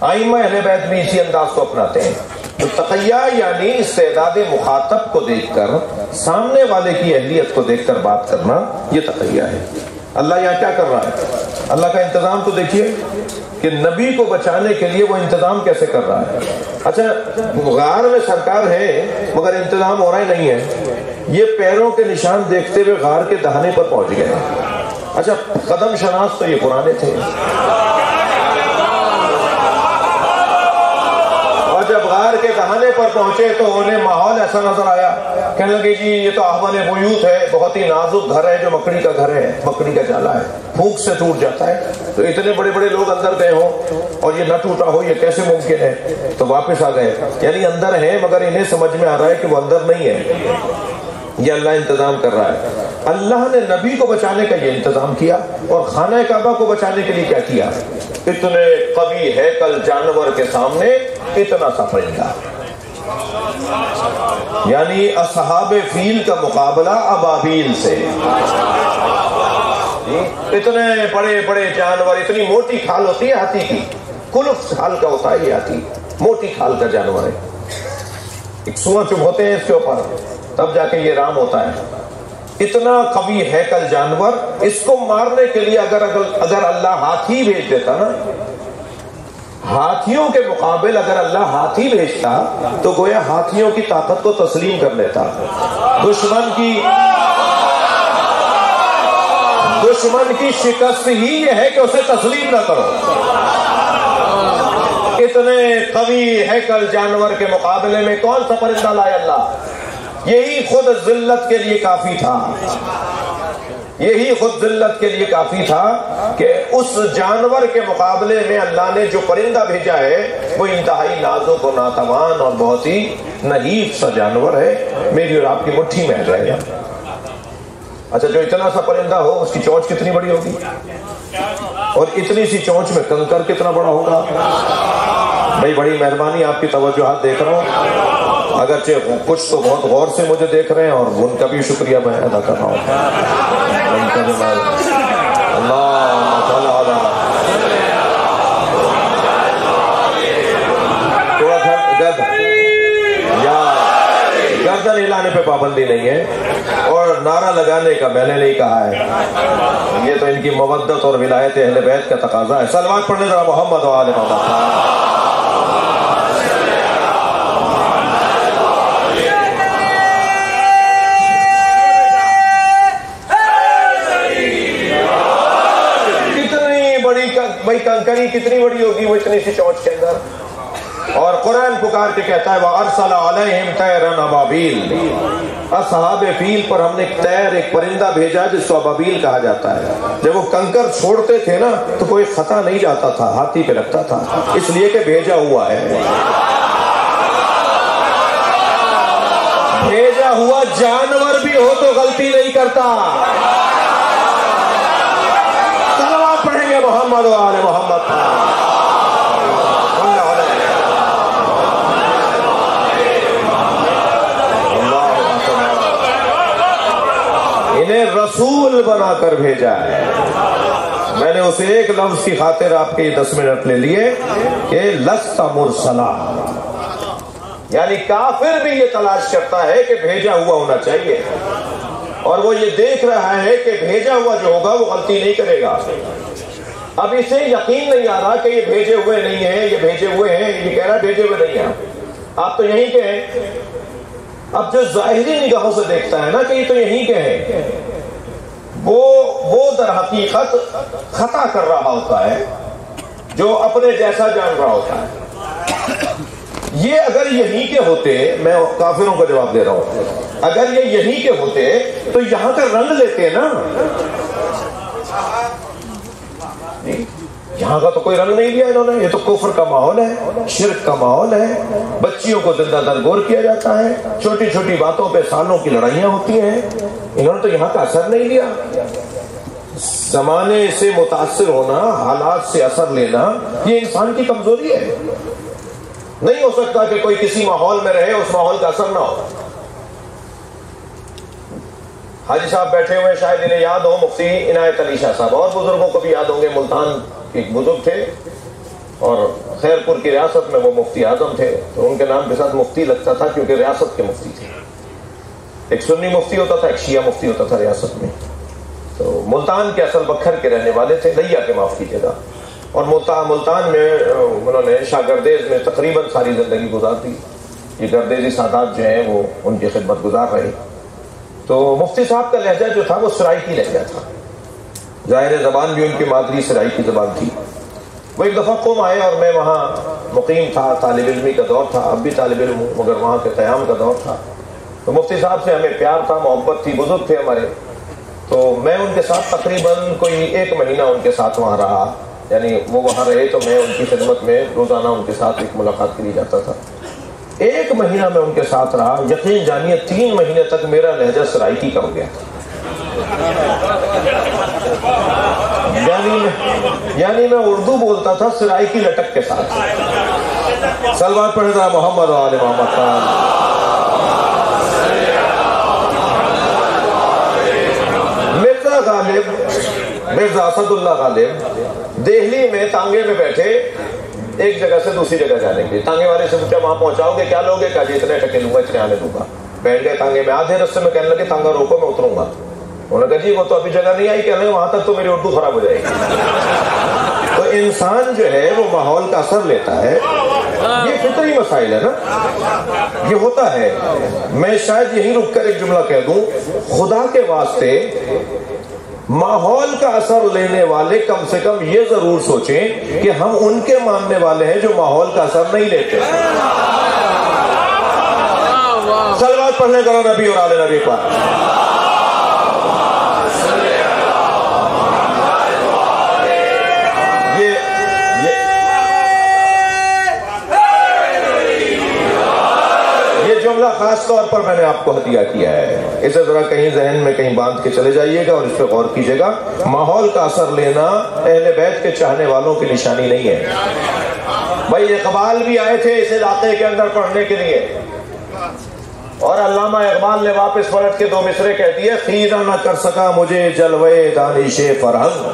آئمہ اہل بیت بھی اسی انداز کو اپناتے ہیں۔ تو تقیہ یعنی استعداد مخاطب کو دیکھ کر، سامنے والے کی اہلیت کو دیکھ کر بات کرنا، یہ تقیہ ہے۔ اللہ یہاں کیا کر رہا ہے؟ اللہ کا انتظام تو دیکھیے کہ نبی کو بچانے کے لیے وہ انتظام کیسے کر رہا ہے۔ اچھا غار میں سرکار ہے، مگر انتظام ہو رہا ہی نہیں ہے۔ یہ پیروں کے نشان دیکھتے ہوئے غار کے دہانے پر پہنچ گئے۔ اچھا قدم شناس تو یہ پرانے تھے۔ جب غار کے دہانے پر پہنچے تو انہیں ماحول ایسا نظر آیا۔ کہنے لگے جی یہ تو احمد بیوت ہے، بہت ہی نازک گھر ہے جو مکڑی کا گھر ہے، مکڑی کا جالا ہے۔ پھونک سے ٹوٹ جاتا ہے۔ تو اتنے بڑے بڑے لوگ اندر گئے ہوں اور یہ نہ ٹوٹا ہو، یہ کیسے ممکن ہے؟ تو واپس آ گئے۔ یعنی اندر ہے مگر انہیں سمجھ میں آ رہا ہے کہ وہ اندر نہیں ہے۔ یہ اللہ انتظام کر رہا ہے۔ اللہ نے نبی کو بچانے کا یہ انتظام کیا اور خانہ کعبہ کو بچانے کے لیے کیا کیا؟ اتنے قوی ہے کل جانور کے سامنے اتنا سا پرندہ۔ یعنی اصحاب فیل کا مقابلہ ابابیل سے۔ اتنے بڑے بڑے جانور، اتنی موٹی کھال ہوتی ہے ہاتھی کی۔ کلف کھال کا ہوتا ہے یہ ہاتھی۔ موٹی کھال کا جانور ہے۔ ایک سوا چپ ہوتے ہیں اس کے اوپر۔ تب جا کے یہ رام ہوتا ہے۔ اتنا قوی ہے کل جانور، اس کو مارنے کے لیے اگر اگر اللہ ہاتھی بھیج دیتا نا، ہاتھیوں کے مقابل اگر اللہ ہاتھی بھیجتا تو گویا ہاتھیوں کی طاقت کو تسلیم کر لیتا۔ دشمن کی دشمن کی شکست ہی یہ ہے کہ اسے تسلیم نہ کرو۔ اتنے قوی ہے کل جانور کے مقابلے میں کون سا پرندہ لائے اللہ؟ یہی خود ذلت کے لیے کافی تھا۔ یہی خود ذلت کے لیے کافی تھا کہ اس جانور کے مقابلے میں اللہ نے جو پرندہ بھیجا ہے، وہ انتہائی نازک و ناتوان اور بہت ہی نحیف سا جانور ہے۔ میری اور آپ کی مٹھی میں رہے گا۔ اچھا جو اتنا سا پرندہ ہو، اس کی چونچ کتنی بڑی ہوگی؟ اور اتنی سی چونچ میں کنکر کتنا بڑا ہوگا؟ بھائی، بڑی مہربانی، آپ کی توجہات دیکھ رہا ہوں۔ اگرچہ کچھ تو بہت غور سے مجھے دیکھ رہے ہیں اور ان کا بھی شکریہ میں ادا کر رہا ہوں۔ اللہ تھوڑا سا یا گردن ہلانے پہ پابندی نہیں ہے اور نعرہ لگانے کا میں نے نہیں کہا ہے۔ یہ تو ان کی مودت اور ولایت اہل بیت کا تقاضا ہے۔ سلوات پڑھنے ذرا محمد و آل محمد بھائی کنکری کتنی بڑی ہوگی وہ اتنی سی چونچ کے اندر۔ اور قرآن پکار کے کہتا ہے وہ ارسل علیہم تیرن ابابیل اصحاب فیل پر ہم نے ایک تیر، ایک پرندہ بھیجا، جس کو ابابیل کہا جاتا ہے۔ جب وہ کنکر چھوڑتے تھے نا، تو کوئی خطا نہیں جاتا تھا، ہاتھی پہ لگتا تھا۔ اس لیے کہ بھیجا ہوا ہے۔ بھیجا ہوا جانور بھی ہو تو غلطی نہیں کرتا۔ محمد و آل محمد انہیں رسول بنا کر بھیجا ہے۔ میں نے اسے ایک لفظ کی خاطر آپ کے دس منٹ لے لیے کہ لستا مرسلا یعنی کافر بھی یہ تلاش کرتا ہے کہ بھیجا ہوا ہونا چاہیے۔ اور وہ یہ دیکھ رہا ہے کہ بھیجا ہوا جو ہوگا وہ غلطی نہیں کرے گا۔ اب اسے یقین نہیں آ رہا کہ یہ بھیجے ہوئے نہیں ہیں، یہ بھیجے ہوئے ہیں، یہ کہہ رہا ہے بھیجے ہوئے نہیں ہیں۔ آپ تو یہیں کے ہیں اب جو ظاہری نگاہوں سے دیکھتا ہے نا کہ یہ تو یہیں کے ہیں وہ وہ در حقیقت خطا کر رہا ہوتا ہے، جو اپنے جیسا جان رہا ہوتا ہے۔ یہ اگر یہیں کے ہوتے، میں کافروں کا جواب دے رہا ہوں۔ اگر یہ یہیں کے ہوتے، تو یہاں کا رنگ لیتے نا۔ یہاں کا تو کوئی رنگ نہیں لیا انہوں نے، یہ تو کفر کا ماحول ہے، شرک کا ماحول ہے۔ بچیوں کو زندہ درگور کیا جاتا ہے چھوٹی چھوٹی باتوں پہ سالوں کی لڑائیاں ہوتی ہیں۔ انہوں نے تو یہاں کا اثر نہیں لیا۔ زمانے سے متاثر ہونا، حالات سے اثر لینا، یہ انسان کی کمزوری ہے۔ نہیں ہو سکتا کہ کوئی کسی ماحول میں رہے، اس ماحول کا اثر نہ ہو۔ حاجی صاحب بیٹھے ہوئے شاید انہیں یاد ہو، مفتی عنایت علی شاہ صاحب، اور بزرگوں کو بھی یاد ہوں گے، ملتان ایک بزرگ تھے اور خیر پور کی ریاست میں وہ مفتی اعظم تھے تو ان کے نام کے ساتھ مفتی لگتا تھا کیونکہ ریاست کے مفتی تھے۔ ایک سنی مفتی ہوتا تھا، ایک شیعہ مفتی ہوتا تھا ریاست میں۔ تو ملتان کے اصل بکھر کے رہنے والے تھے لیا کے معاف کیجیے گا۔ اور ملتان میں انہوں نے شاہ گردیز میں تقریباً ساری زندگی گزار دی۔ یہ گردیزی سادات جو ہیں وہ ان کی خدمت گزار رہے۔ تو مفتی صاحب کا لہجہ جو تھا وہ سرائی کی لہجہ تھا۔ ظاہر زبان بھی ان کی مادری سرائی کی زبان تھی۔ وہ ایک دفعہ قوم آئے اور میں وہاں مقیم تھا، طالب علمی کا دور تھا، اب بھی طالب علم ہوں، مگر وہاں کے قیام کا دور تھا۔ تو مفتی صاحب سے ہمیں پیار تھا، محبت تھی، بزرگ تھے ہمارے۔ تو میں ان کے ساتھ تقریباً کوئی ایک مہینہ ان کے ساتھ وہاں رہا۔ یعنی وہ وہاں رہے تو میں ان کی خدمت میں روزانہ ان کے ساتھ ایک ملاقات کے لیے جاتا تھا۔ ایک مہینہ میں ان کے ساتھ رہا۔ یقین جانیے، تین مہینے تک میرا لہجہ سرائکی کا ہو گیا۔ تھا یعنی میں یعنی میں اردو بولتا تھا سرائکی لٹک کے ساتھ۔ سلوات پڑھے محمد آل محمد خان۔ مرزا غالب، مرزا اسد اللہ غالب، دہلی میں تانگے میں بیٹھے، ایک جگہ سے دوسری جگہ جانے کے لیے۔ تانگے والے سے پوچھا، وہاں پہنچاؤ گے؟ کیا لوگے؟ کہا جی اتنے ٹکے لوں گا، اتنے آنے دوں گا۔ بیٹھ گئے تانگے میں۔ آدھے رستے میں کہنے لگے، تانگا روکو، میں اتروں گا۔ انہوں نے کہا جی وہ تو ابھی جگہ نہیں آئی کہنے وہاں تک تو میری اردو خراب ہو جائے گی. تو انسان جو ہے وہ ماحول کا اثر لیتا ہے۔ یہ فطری مسائل ہے نا۔ یہ ہوتا ہے۔ میں شاید یہی رک کر ایک جملہ کہہ دوں۔ خدا کے واسطے ماحول کا اثر لینے والے کم سے کم یہ ضرور سوچیں کہ ہم ان کے ماننے والے ہیں جو ماحول کا اثر نہیں لیتے۔ سلوات پڑھنے کرو نبی اور آل نبی پر یہ خاص طور پر میں نے آپ کو ہدیہ کیا ہے۔ اسے ذرا کہیں ذہن میں کہیں باندھ کے چلے جائیے گا اور اس پہ غور کیجیے گا۔ ماحول کا اثر لینا اہل بیت کے چاہنے والوں کی نشانی نہیں ہے۔ بھائی اقبال بھی آئے تھے اس علاقے کے اندر پڑھنے کے لیے۔ اور علامہ اقبال نے واپس پلٹ کے دو مصرے کہہ دیے خیرہ نہ کر سکا مجھے جلوے دانش فرہنگ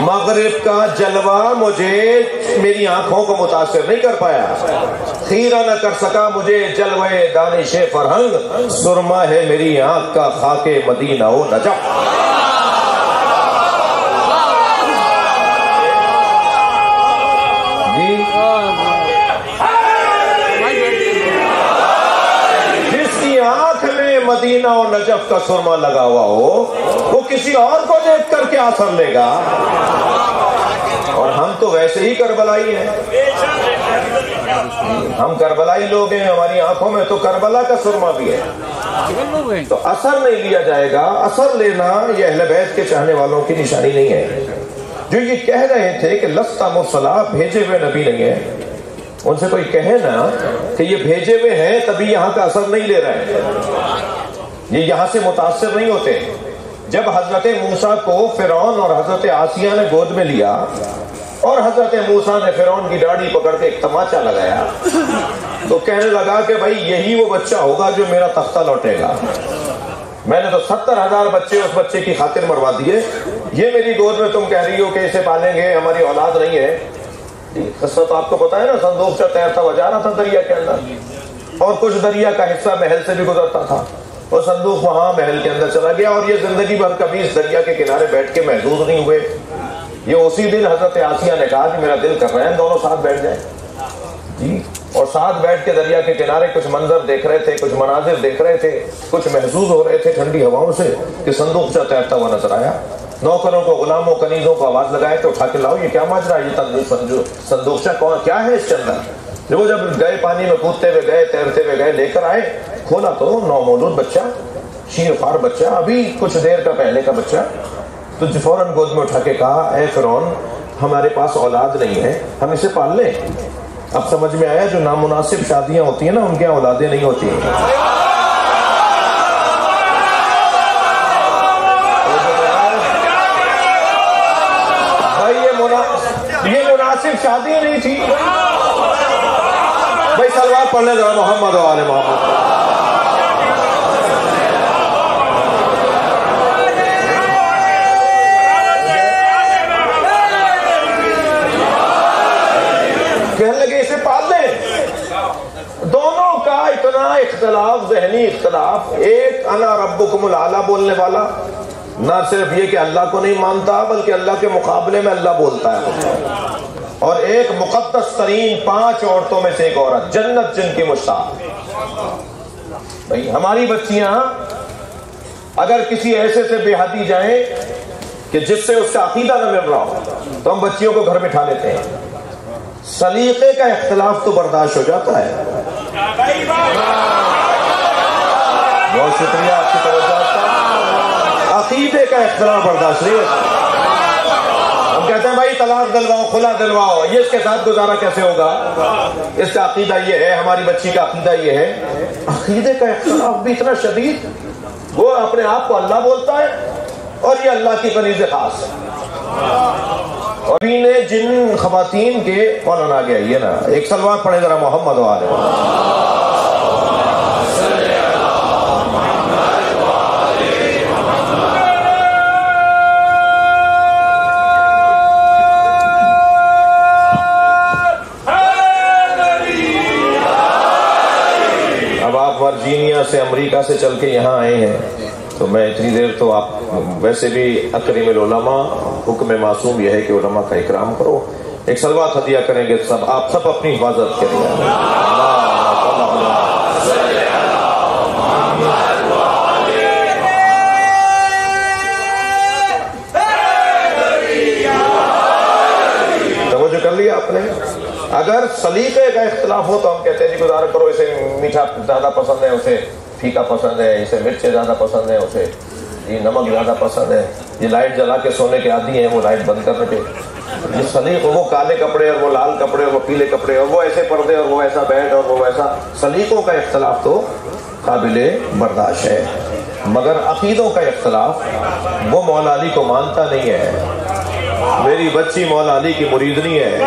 مغرب کا جلوہ مجھے میری آنکھوں کو متاثر نہیں کر پایا۔ خیرہ نہ کر سکا مجھے جلوے دانش فرہنگ۔ سرما ہے میری آنکھ کا خاک مدینہ و نجف۔ مدینہ و نجف کا سرما لگا ہوا ہو، وہ کسی اور کو دیکھ کر کیا اثر لے گا؟ اور ہم تو ویسے ہی کربلائی ہیں۔ ہم کربلائی لوگ ہیں، ہماری آنکھوں میں تو کربلا کا سرما بھی ہے۔ تو اثر نہیں لیا جائے گا، اثر لینا یہ اہل بیت کے چاہنے والوں کی نشانی نہیں ہے۔ جو یہ کہہ رہے تھے کہ لستا مرسلہ بھیجے ہوئے نبی نہیں ہے، ان سے کوئی کہے نا کہ یہ بھیجے ہوئے ہیں، تبھی یہاں کا اثر نہیں لے رہے۔ ہیں یہ یہاں سے متاثر نہیں ہوتے۔ جب حضرت موسیٰ کو فرعون اور حضرت آسیہ نے گود میں لیا اور حضرت موسیٰ نے فرعون کی ڈاڑی پکڑ کے ایک تماچا لگایا تو کہنے لگا کہ بھائی یہی وہ بچہ ہوگا جو میرا تختہ لوٹے گا۔ میں نے تو ستر ہزار بچے اس بچے کی خاطر مروا دیے۔ یہ میری گود میں تم کہہ رہی ہو کہ اسے پالیں گے، ہماری اولاد نہیں ہے۔ قصہ آپ کو پتا ہے نا، صندوق سے تیرتا ہوا جا رہا تھا دریا کے اندر۔ اور کچھ دریا کا حصہ محل سے بھی گزرتا تھا۔ وہ صندوق وہاں محل کے اندر چلا گیا اور یہ زندگی بھر کبھی اس دریا کے کنارے بیٹھ کے محدود نہیں ہوئے۔ یہ اسی دن حضرت آسیہ نے کہا کہ میرا دل کر رہے ہیں دونوں ساتھ بیٹھ جائیں۔ جی اور ساتھ بیٹھ کے دریا کے کنارے کچھ منظر دیکھ رہے تھے، کچھ مناظر دیکھ رہے تھے، کچھ محسوس ہو رہے تھے ٹھنڈی ہواؤں سے کہ صندوق سے تیرتا ہوا نظر آیا۔ نوکروں کو، غلاموں، کنیزوں کو آواز لگائے تو اٹھا کے لاؤ، یہ کیا ماجرا یہ صندوق کون کیا ہے اس کے اندر؟ وہ جب گئے پانی میں کودتے ہوئے گئے، تیرتے ہوئے گئے، لے کر آئے، کھولا تو نو مولود بچہ، شیر خوار بچہ، ابھی کچھ دیر کا پہلے کا بچہ۔ تو جی فوراً گود میں اٹھا کے کہا، اے فرون ہمارے پاس اولاد نہیں ہے، ہم اسے پال لیں۔ اب سمجھ میں آیا، جو نامناسب شادیاں ہوتی ہیں نا، ان کے اولادیں نہیں ہوتی ہیں۔ یہ مناسب شادی نہیں تھی بھائی سلوار پڑھنے ذرا محمد والے محمد کہنے لگے اسے پال لیں دونوں کا اتنا اختلاف، ذہنی اختلاف۔ ایک، انا ربکم العلا بولنے والا۔ نہ صرف یہ کہ اللہ کو نہیں مانتا، بلکہ اللہ کے مقابلے میں اللہ بولتا ہے۔ اور ایک مقدس ترین پانچ عورتوں میں سے ایک عورت، جنت جن کی مشتاق۔ بھائی، ہماری بچیاں اگر کسی ایسے سے بے حدی جائیں کہ جس سے اس کا عقیدہ نہ مل رہا ہو، تو ہم بچیوں کو گھر بٹھا لیتے ہیں۔ سلیقے کا اختلاف تو برداشت ہو جاتا ہے۔ بہت شکریہ، آپ کی توجہ۔ عقیدے کا اختلاف برداشت نہیں ہوتا۔ کہتے ہیں بھائی طلاق دلواؤ کھلا دلواؤ۔ یہ اس کے ساتھ گزارا کیسے ہوگا؟ اس کا عقیدہ یہ ہے، ہماری بچی کا عقیدہ یہ ہے۔ عقیدے کا اختلاف بھی اتنا شدید، وہ اپنے آپ کو اللہ بولتا ہے اور یہ اللہ کی کنیز خاص۔ اور انہیں جن خواتین کے مولانا آگے آئیے نا، ایک سلوار پڑھے ذرا، محمد والے اب آپ ورجینیا سے امریکہ سے چل کے یہاں آئے ہیں، تو میں اتنی دیر تو آپ ویسے بھی اکریم العلماء حکم معصوم یہ ہے کہ علماء کا اکرام کرو۔ ایک سلوات ہدیہ کریں گے سب، آپ سب اپنی حفاظت کریں توجہ کر لیا آپ نے؟ اگر سلیقے کا اختلاف ہو تو ہم کہتے ہیں جی گزارا کرو، اسے میٹھا زیادہ پسند ہے، اسے پھیکا پسند ہے اسے مرچیں زیادہ پسند ہے اسے یہ نمک زیادہ پسند ہے یہ لائٹ جلا کے سونے کے عادی ہیں، وہ لائٹ بند کر رکھے۔ یہ سلیق وہ کالے کپڑے اور وہ لال کپڑے اور وہ پیلے کپڑے اور وہ ایسے پردے اور وہ ایسا بیڈ اور وہ ویسا سلیقوں کا اختلاف تو قابل برداشت ہے۔ مگر عقیدوں کا اختلاف، وہ مولا علی کو مانتا نہیں ہے۔ میری بچی مولا علی کی مریدنی ہے۔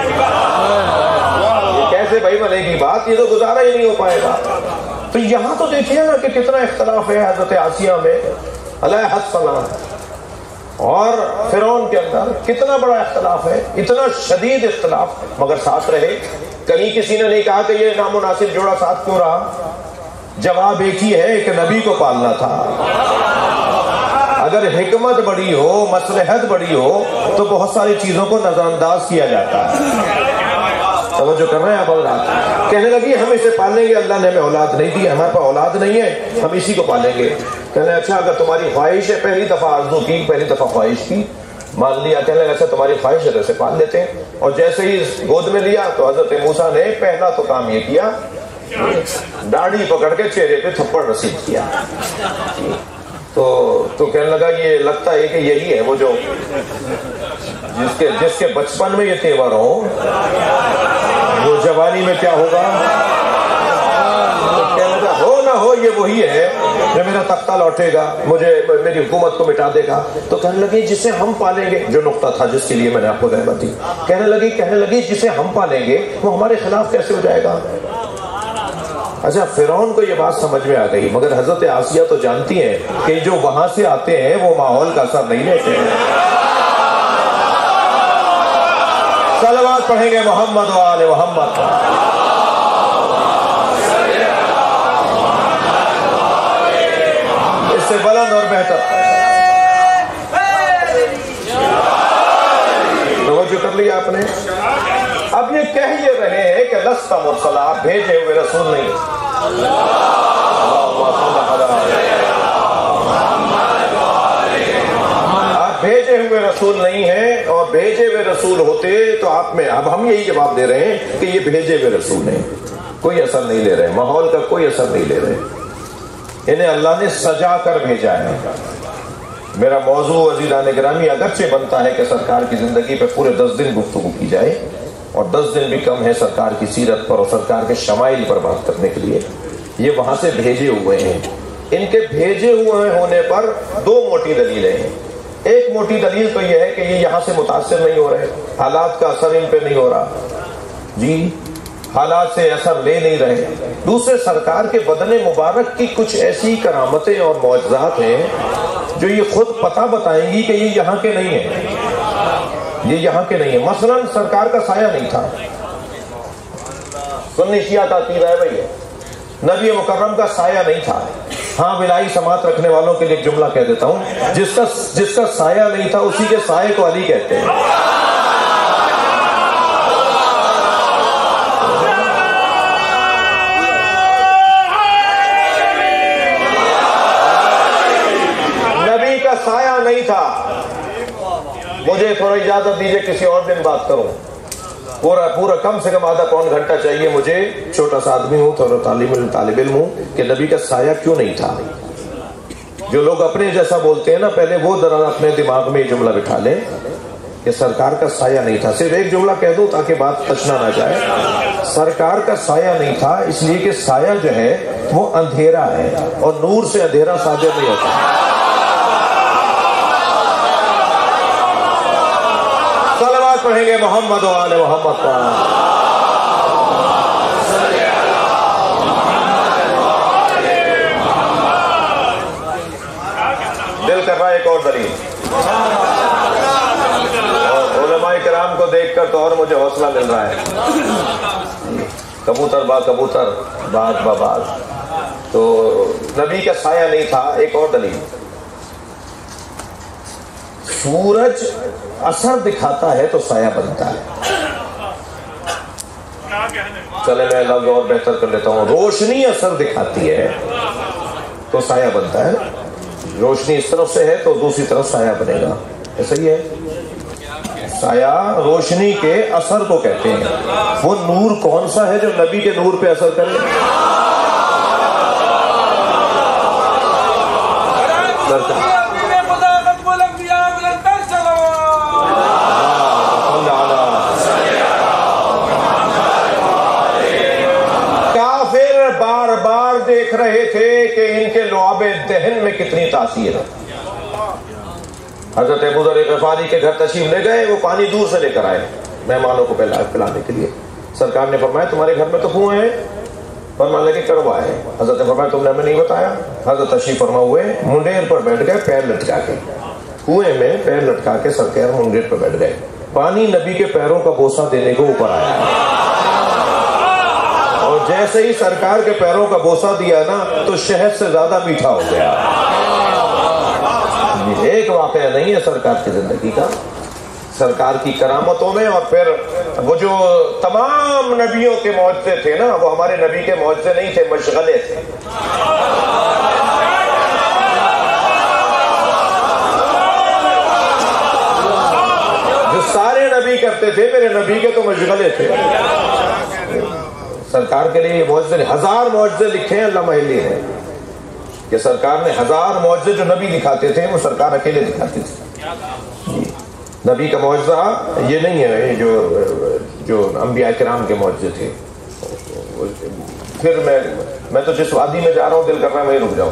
یہ کیسے بھائی بنے گی؟ بات یہ تو گزارا ہی نہیں ہو پائے گا۔ تو یہاں تو دیکھیے نا کہ کتنا اختلاف ہے حضرت آسیہ میں۔ علیہ حد سلام اور فرعون کے اندر کتنا بڑا اختلاف ہے، اتنا شدید اختلاف۔ مگر ساتھ رہے کہیں کسی نے نہیں کہا کہ یہ نامناسب جوڑا ساتھ کیوں رہا؟ جواب ایک ہی ہے کہ نبی کو پالنا تھا۔ اگر حکمت بڑی ہو مسلحت بڑی ہو، تو بہت ساری چیزوں کو نظر انداز کیا جاتا ہے۔ توجہ کر رہے ہیں آپ اولاد۔ کہنے لگی، ہم اسے پالیں گے، اللہ نے ہمیں اولاد نہیں دی، ہمارے پاس اولاد نہیں ہے، ہم اسی کو پالیں گے۔ کہنے اچھا اگر تمہاری خواہش ہے، پہلی دفعہ آرزو کی، پہلی دفعہ خواہش کی۔ مان لیا، کہنے لگا اچھا تمہاری خواہش ہے تو اسے پال لیتے ہیں۔ اور جیسے ہی گود میں لیا تو حضرت موسیٰ نے پہلا تو کام یہ کیا، داڑھی پکڑ کے چہرے پہ تھپڑ رسید کیا۔ تو تو کہنے لگا، یہ لگتا ہے کہ یہی ہے وہ جو جس کے جس کے بچپن میں یہ تیور ہو، وہ جوانی میں کیا ہوگا؟ ہو نہ ہو، یہ وہی ہے۔ جو میرا تختہ لوٹے گا، مجھے میری حکومت کو مٹا دے گا۔ تو کہنے لگی، جسے ہم پالیں گے، جو نقطہ تھا جس کے لیے میں نے آپ کو رحمت دی۔ کہنے لگی کہنے لگی، جسے ہم پالیں گے، وہ ہمارے خلاف کیسے ہو جائے گا؟ اچھا فرعون کو یہ بات سمجھ میں آ گئی، مگر حضرت آسیہ تو جانتی ہیں کہ جو وہاں سے آتے ہیں، وہ ماحول کا اثر نہیں لیتے ہیں۔ سلوات پڑھیں گے محمد والے محمد۔ اس سے بلند اور بہتر۔ توجہ کر لیا آپ نے۔ اب یہ کہہ یہ رہے ہیں کہ لستا مرسلہ آپ بھیجے ہوئے رسول نہیں۔ آپ ہوئے رسول نہیں ہیں اور بھیجے ہوئے رسول ہوتے تو آپ میں اب ہم یہی جواب دے رہے ہیں کہ یہ بھیجے ہوئے رسول ہیں۔ کوئی اثر نہیں لے رہے، ماحول کا کوئی اثر نہیں لے رہے۔ انہیں اللہ نے سجا کر بھیجا ہے۔ میرا موضوع عزیزان گرامی اگرچہ بنتا ہے کہ سرکار کی زندگی پہ پورے دس دن گفتگو کی جائے اور دس دن بھی کم ہے سرکار کی سیرت پر اور سرکار کے شمائل پر بات کرنے کے لیے۔ یہ وہاں سے بھیجے ہوئے ہیں۔ ان کے بھیجے ہوئے ہونے پر دو موٹی دلیلیں ہیں۔ ایک موٹی دلیل تو یہ ہے کہ یہ یہاں سے متاثر نہیں ہو رہے، حالات کا اثر ان پہ نہیں ہو رہا۔ جی حالات سے اثر لے نہیں رہے۔ دوسرے، سرکار کے بدن مبارک کی کچھ ایسی کرامتیں اور معجزات ہیں جو یہ خود پتہ بتائیں گی کہ یہ یہاں کے نہیں ہیں۔ یہ یہاں کے نہیں ہیں۔ مثلا، سرکار کا سایہ نہیں تھا۔ سنی شیعہ کا عقیدہ ہے بھائی۔ نبی مکرم کا سایہ نہیں تھا۔ ہاں ولائی سماعت رکھنے والوں کے لیے ایک جملہ کہہ دیتا ہوں۔ جس کا جس کا سایہ نہیں تھا، اسی کے سائے کو علی کہتے ہیں۔ نبی کا سایہ نہیں تھا۔ مجھے تھوڑا اجازت دیجیے، کسی اور دن بات کروں۔ پورا پورا کم سے کم آدھا پون گھنٹہ چاہیے مجھے۔ چھوٹا سا آدمی ہوں، تھوڑا تعلیم طالب علم ہوں کہ نبی کا سایہ کیوں نہیں تھا؟ جو لوگ اپنے جیسا بولتے ہیں نا، پہلے وہ ذرا اپنے دماغ میں یہ جملہ بٹھا لیں کہ سرکار کا سایہ نہیں تھا۔ صرف ایک جملہ کہہ دوں تاکہ بات تچنا نہ جائے۔ سرکار کا سایہ نہیں تھا، اس لیے کہ سایہ جو ہے وہ اندھیرا ہے اور نور سے اندھیرا صادر نہیں ہوتا۔ پڑھیں گے محمد والے محمد کا۔ دل کر رہا ہے ایک اور دلیل۔ اور علماء کرام کو دیکھ کر تو اور مجھے حوصلہ مل رہا ہے۔ کبوتر با کبوتر، باز با باز۔ تو نبی کا سایہ نہیں تھا، ایک اور دلیل۔ سورج اثر دکھاتا ہے تو سایہ بنتا ہے۔ چلے میں لفظ اور بہتر کر لیتا ہوں۔ روشنی اثر دکھاتی ہے تو سایہ بنتا ہے روشنی اس طرف سے ہے تو دوسری طرف سایہ بنے گا۔ ایسا ہی ہے۔ سایہ روشنی کے اثر کو کہتے ہیں۔ وہ نور کون سا ہے جو نبی کے نور پہ اثر کرے؟ کافر کتنی تاثیر ہے۔ حضرت ابو ذر غفاری کے گھر تشریف لے گئے، وہ پانی دور سے لے کر آئے مہمانوں کو پلانے کے لیے۔ سرکار نے فرمایا، تمہارے گھر میں تو کنویں ہیں فرمان لگے کڑوا ہے۔ حضرت نے فرمایا، تم نے ہمیں نہیں بتایا۔ حضرت تشریف فرما ہوئے، منڈیر پر بیٹھ گئے، پیر لٹکا کے۔ کنویں میں پیر لٹکا کے سرکار منڈیر پر بیٹھ گئے۔ پانی نبی کے پیروں کا بوسا دینے کو اوپر آیا۔ جیسے ہی سرکار کے پیروں کا بوسا دیا نا، تو شہد سے زیادہ میٹھا ہو گیا۔ ایک واقعہ نہیں ہے سرکار کی زندگی کا۔ سرکار کی کرامتوں میں اور پھر وہ جو تمام نبیوں کے معجزے تھے نا، وہ ہمارے نبی کے معجزے نہیں تھے، مشغلے تھے۔ جو سارے نبی کرتے تھے، میرے نبی کے تو مشغلے تھے۔ سرکار کے لیے معجزے ہزار معجزے لکھے ہیں اللہ محلی نے۔ کہ سرکار نے ہزار معجزے جو نبی دکھاتے تھے، وہ سرکار اکیلے دکھاتے تھے۔ نبی کا معجزہ یہ نہیں ہے جو جو انبیاء کرام کے معجزے تھے۔ پھر میں میں تو جس وادی میں جا رہا ہوں، دل کر رہا ہے، وہیں رک جاؤں۔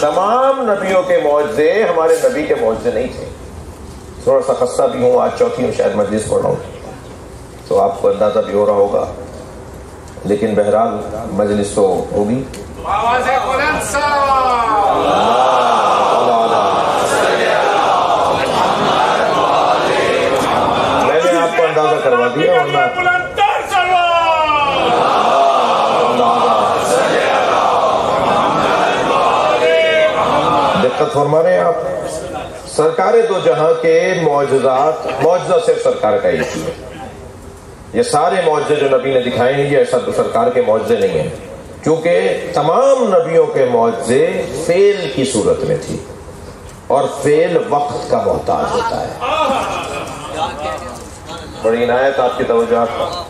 تمام نبیوں کے معجزے ہمارے نبی کے معجزے نہیں تھے۔ تھوڑا سا خستہ بھی ہوں، آج چوتھی میں شاید مجلس پڑھ رہا ہوں۔ تو آپ کو اندازہ بھی ہو رہا ہوگا۔ لیکن بہرحال مجلس تو ہوگی۔ میں نے آپ کو اندازہ کروا دیا ورنہ دقت فرما رہے ہیں آپ۔ سرکار دو جہاں کے معجزات معجزہ صرف سرکار کا ایک ہی ہے یہ سارے معجزے جو نبی نے دکھائے ہیں، یہ ایسا تو سرکار کے معجزے نہیں ہیں۔ کیونکہ تمام نبیوں کے معجزے فیل کی صورت میں تھی اور فیل وقت کا محتاج ہوتا ہے۔ بڑی عنایت آپ کی توجہات کا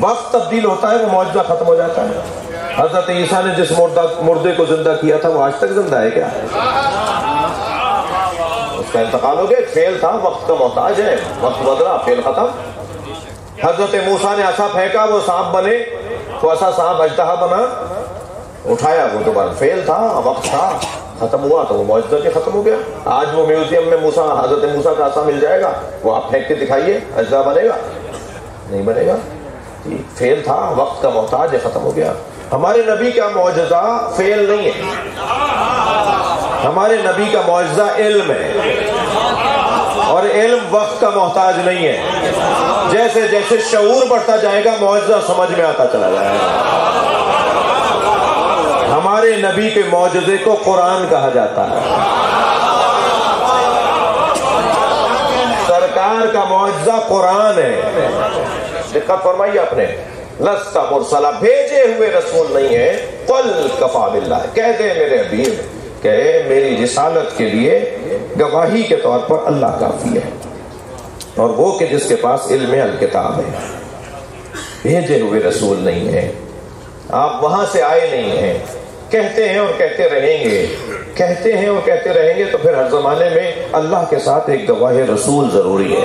وقت تبدیل ہوتا ہے، وہ معجزہ ختم ہو جاتا ہے۔ حضرت عیسیٰ نے جس مردہ مردے کو زندہ کیا تھا، وہ آج تک زندہ ہے کیا؟ اس کا انتقال ہو گیا فیل تھا، وقت کا محتاج ہے۔ وقت بدلا فیل ختم۔ حضرت موسیٰ نے ایسا پھینکا، وہ سانپ بنے۔ تو ایسا سانپ اجتہا بنا۔ اٹھایا، وہ دوبارہ فیل تھا، وقت تھا، ختم ہوا، تو وہ معجزہ بھی ختم ہو گیا۔ آج وہ میوزیم میں موسیٰ، حضرت موسیٰ کا ایسا مل جائے گا۔ وہ آپ پھینک کے دکھائیے اجزا بنے گا۔ نہیں بنے گا۔ جی، فیل تھا، وقت کا محتاج ہے، ختم ہو گیا۔ ہمارے نبی کا معجزہ فیل نہیں ہے۔ ہمارے نبی کا معجزہ علم ہے۔ اور علم وقت کا محتاج نہیں ہے۔ جیسے جیسے شعور بڑھتا جائے گا، معجزہ سمجھ میں آتا چلا جائے گا۔ ہمارے نبی کے معجزے کو قرآن کہا جاتا ہے۔ سرکار کا معجزہ قرآن ہے۔ دقت فرمائی آپ نے لستا مرسلہ، بھیجے ہوئے رسول نہیں ہے قل کفا باللہ، کہہ دے میرے حبیب کہ میری رسالت کے لیے گواہی کے طور پر اللہ کافی ہے۔ اور وہ کہ جس کے پاس علم الکتاب ہے، بھیجے ہوئے رسول نہیں ہے آپ وہاں سے آئے نہیں ہیں۔ کہتے ہیں اور کہتے رہیں گے۔ کہتے ہیں اور کہتے رہیں گے تو پھر ہر زمانے میں اللہ کے ساتھ ایک گواہ رسول ضروری ہے۔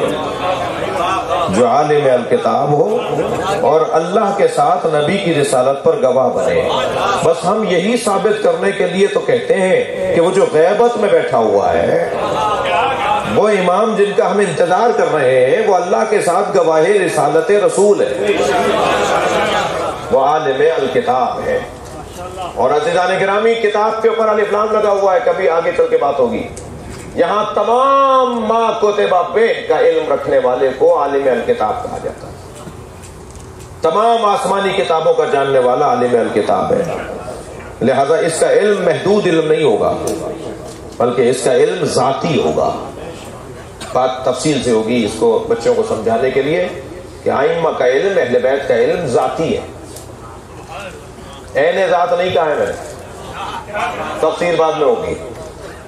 جو عالم الکتاب ہو اور اللہ کے ساتھ نبی کی رسالت پر گواہ بنے۔ بس ہم یہی ثابت کرنے کے لیے تو کہتے ہیں کہ وہ جو غیبت میں بیٹھا ہوا ہے، وہ امام جن کا ہم انتظار کر رہے ہیں، وہ اللہ کے ساتھ گواہ رسالت رسول ہے۔ وہ عالم الکتاب ہے۔ اور عزیزان گرامی، کتاب کے اوپر الفلام لگا ہوا ہے، کبھی آگے چل کے بات ہوگی۔ یہاں تمام ماں کوتبہ پہ کا علم رکھنے والے کو عالم الکتاب کہا جاتا ہے۔ تمام آسمانی کتابوں کا جاننے والا عالم الکتاب ہے۔ لہذا اس کا علم محدود علم نہیں ہوگا، بلکہ اس کا علم ذاتی ہوگا۔ بات تفصیل سے ہوگی اس کو بچوں کو سمجھانے کے لیے کہ آئمہ کا علم، اہل بیت کا علم ذاتی ہے۔ این ذات نہیں کہا ہے میں نے۔ تفصیل بعد میں ہوگی۔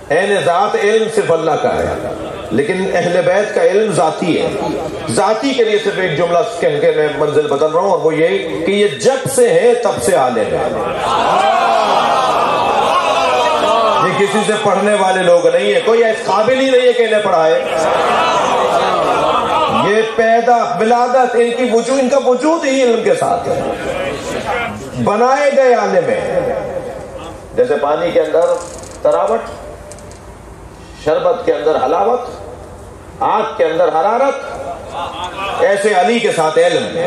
این ذات علم صرف اللہ کا ہے۔ لیکن اہل بیت کا علم ذاتی ہے۔ ذاتی کے لیے صرف ایک جملہ کہہ کے میں منزل بدل رہا ہوں اور وہ یہ کہ یہ جب سے ہے تب سے عالم ہے یہ کسی سے پڑھنے والے لوگ نہیں ہے کوئی اس قابل ہی نہیں ہے کہ انہیں پڑھائے۔ یہ پیدا ولادت، ان کی وجود، ان کا وجود ہی علم کے ساتھ ہے۔ بنائے گئے عالم ہے جیسے پانی کے اندر تراوٹ شربت کے اندر حلاوت آگ کے اندر حرارت، ایسے علی کے ساتھ علم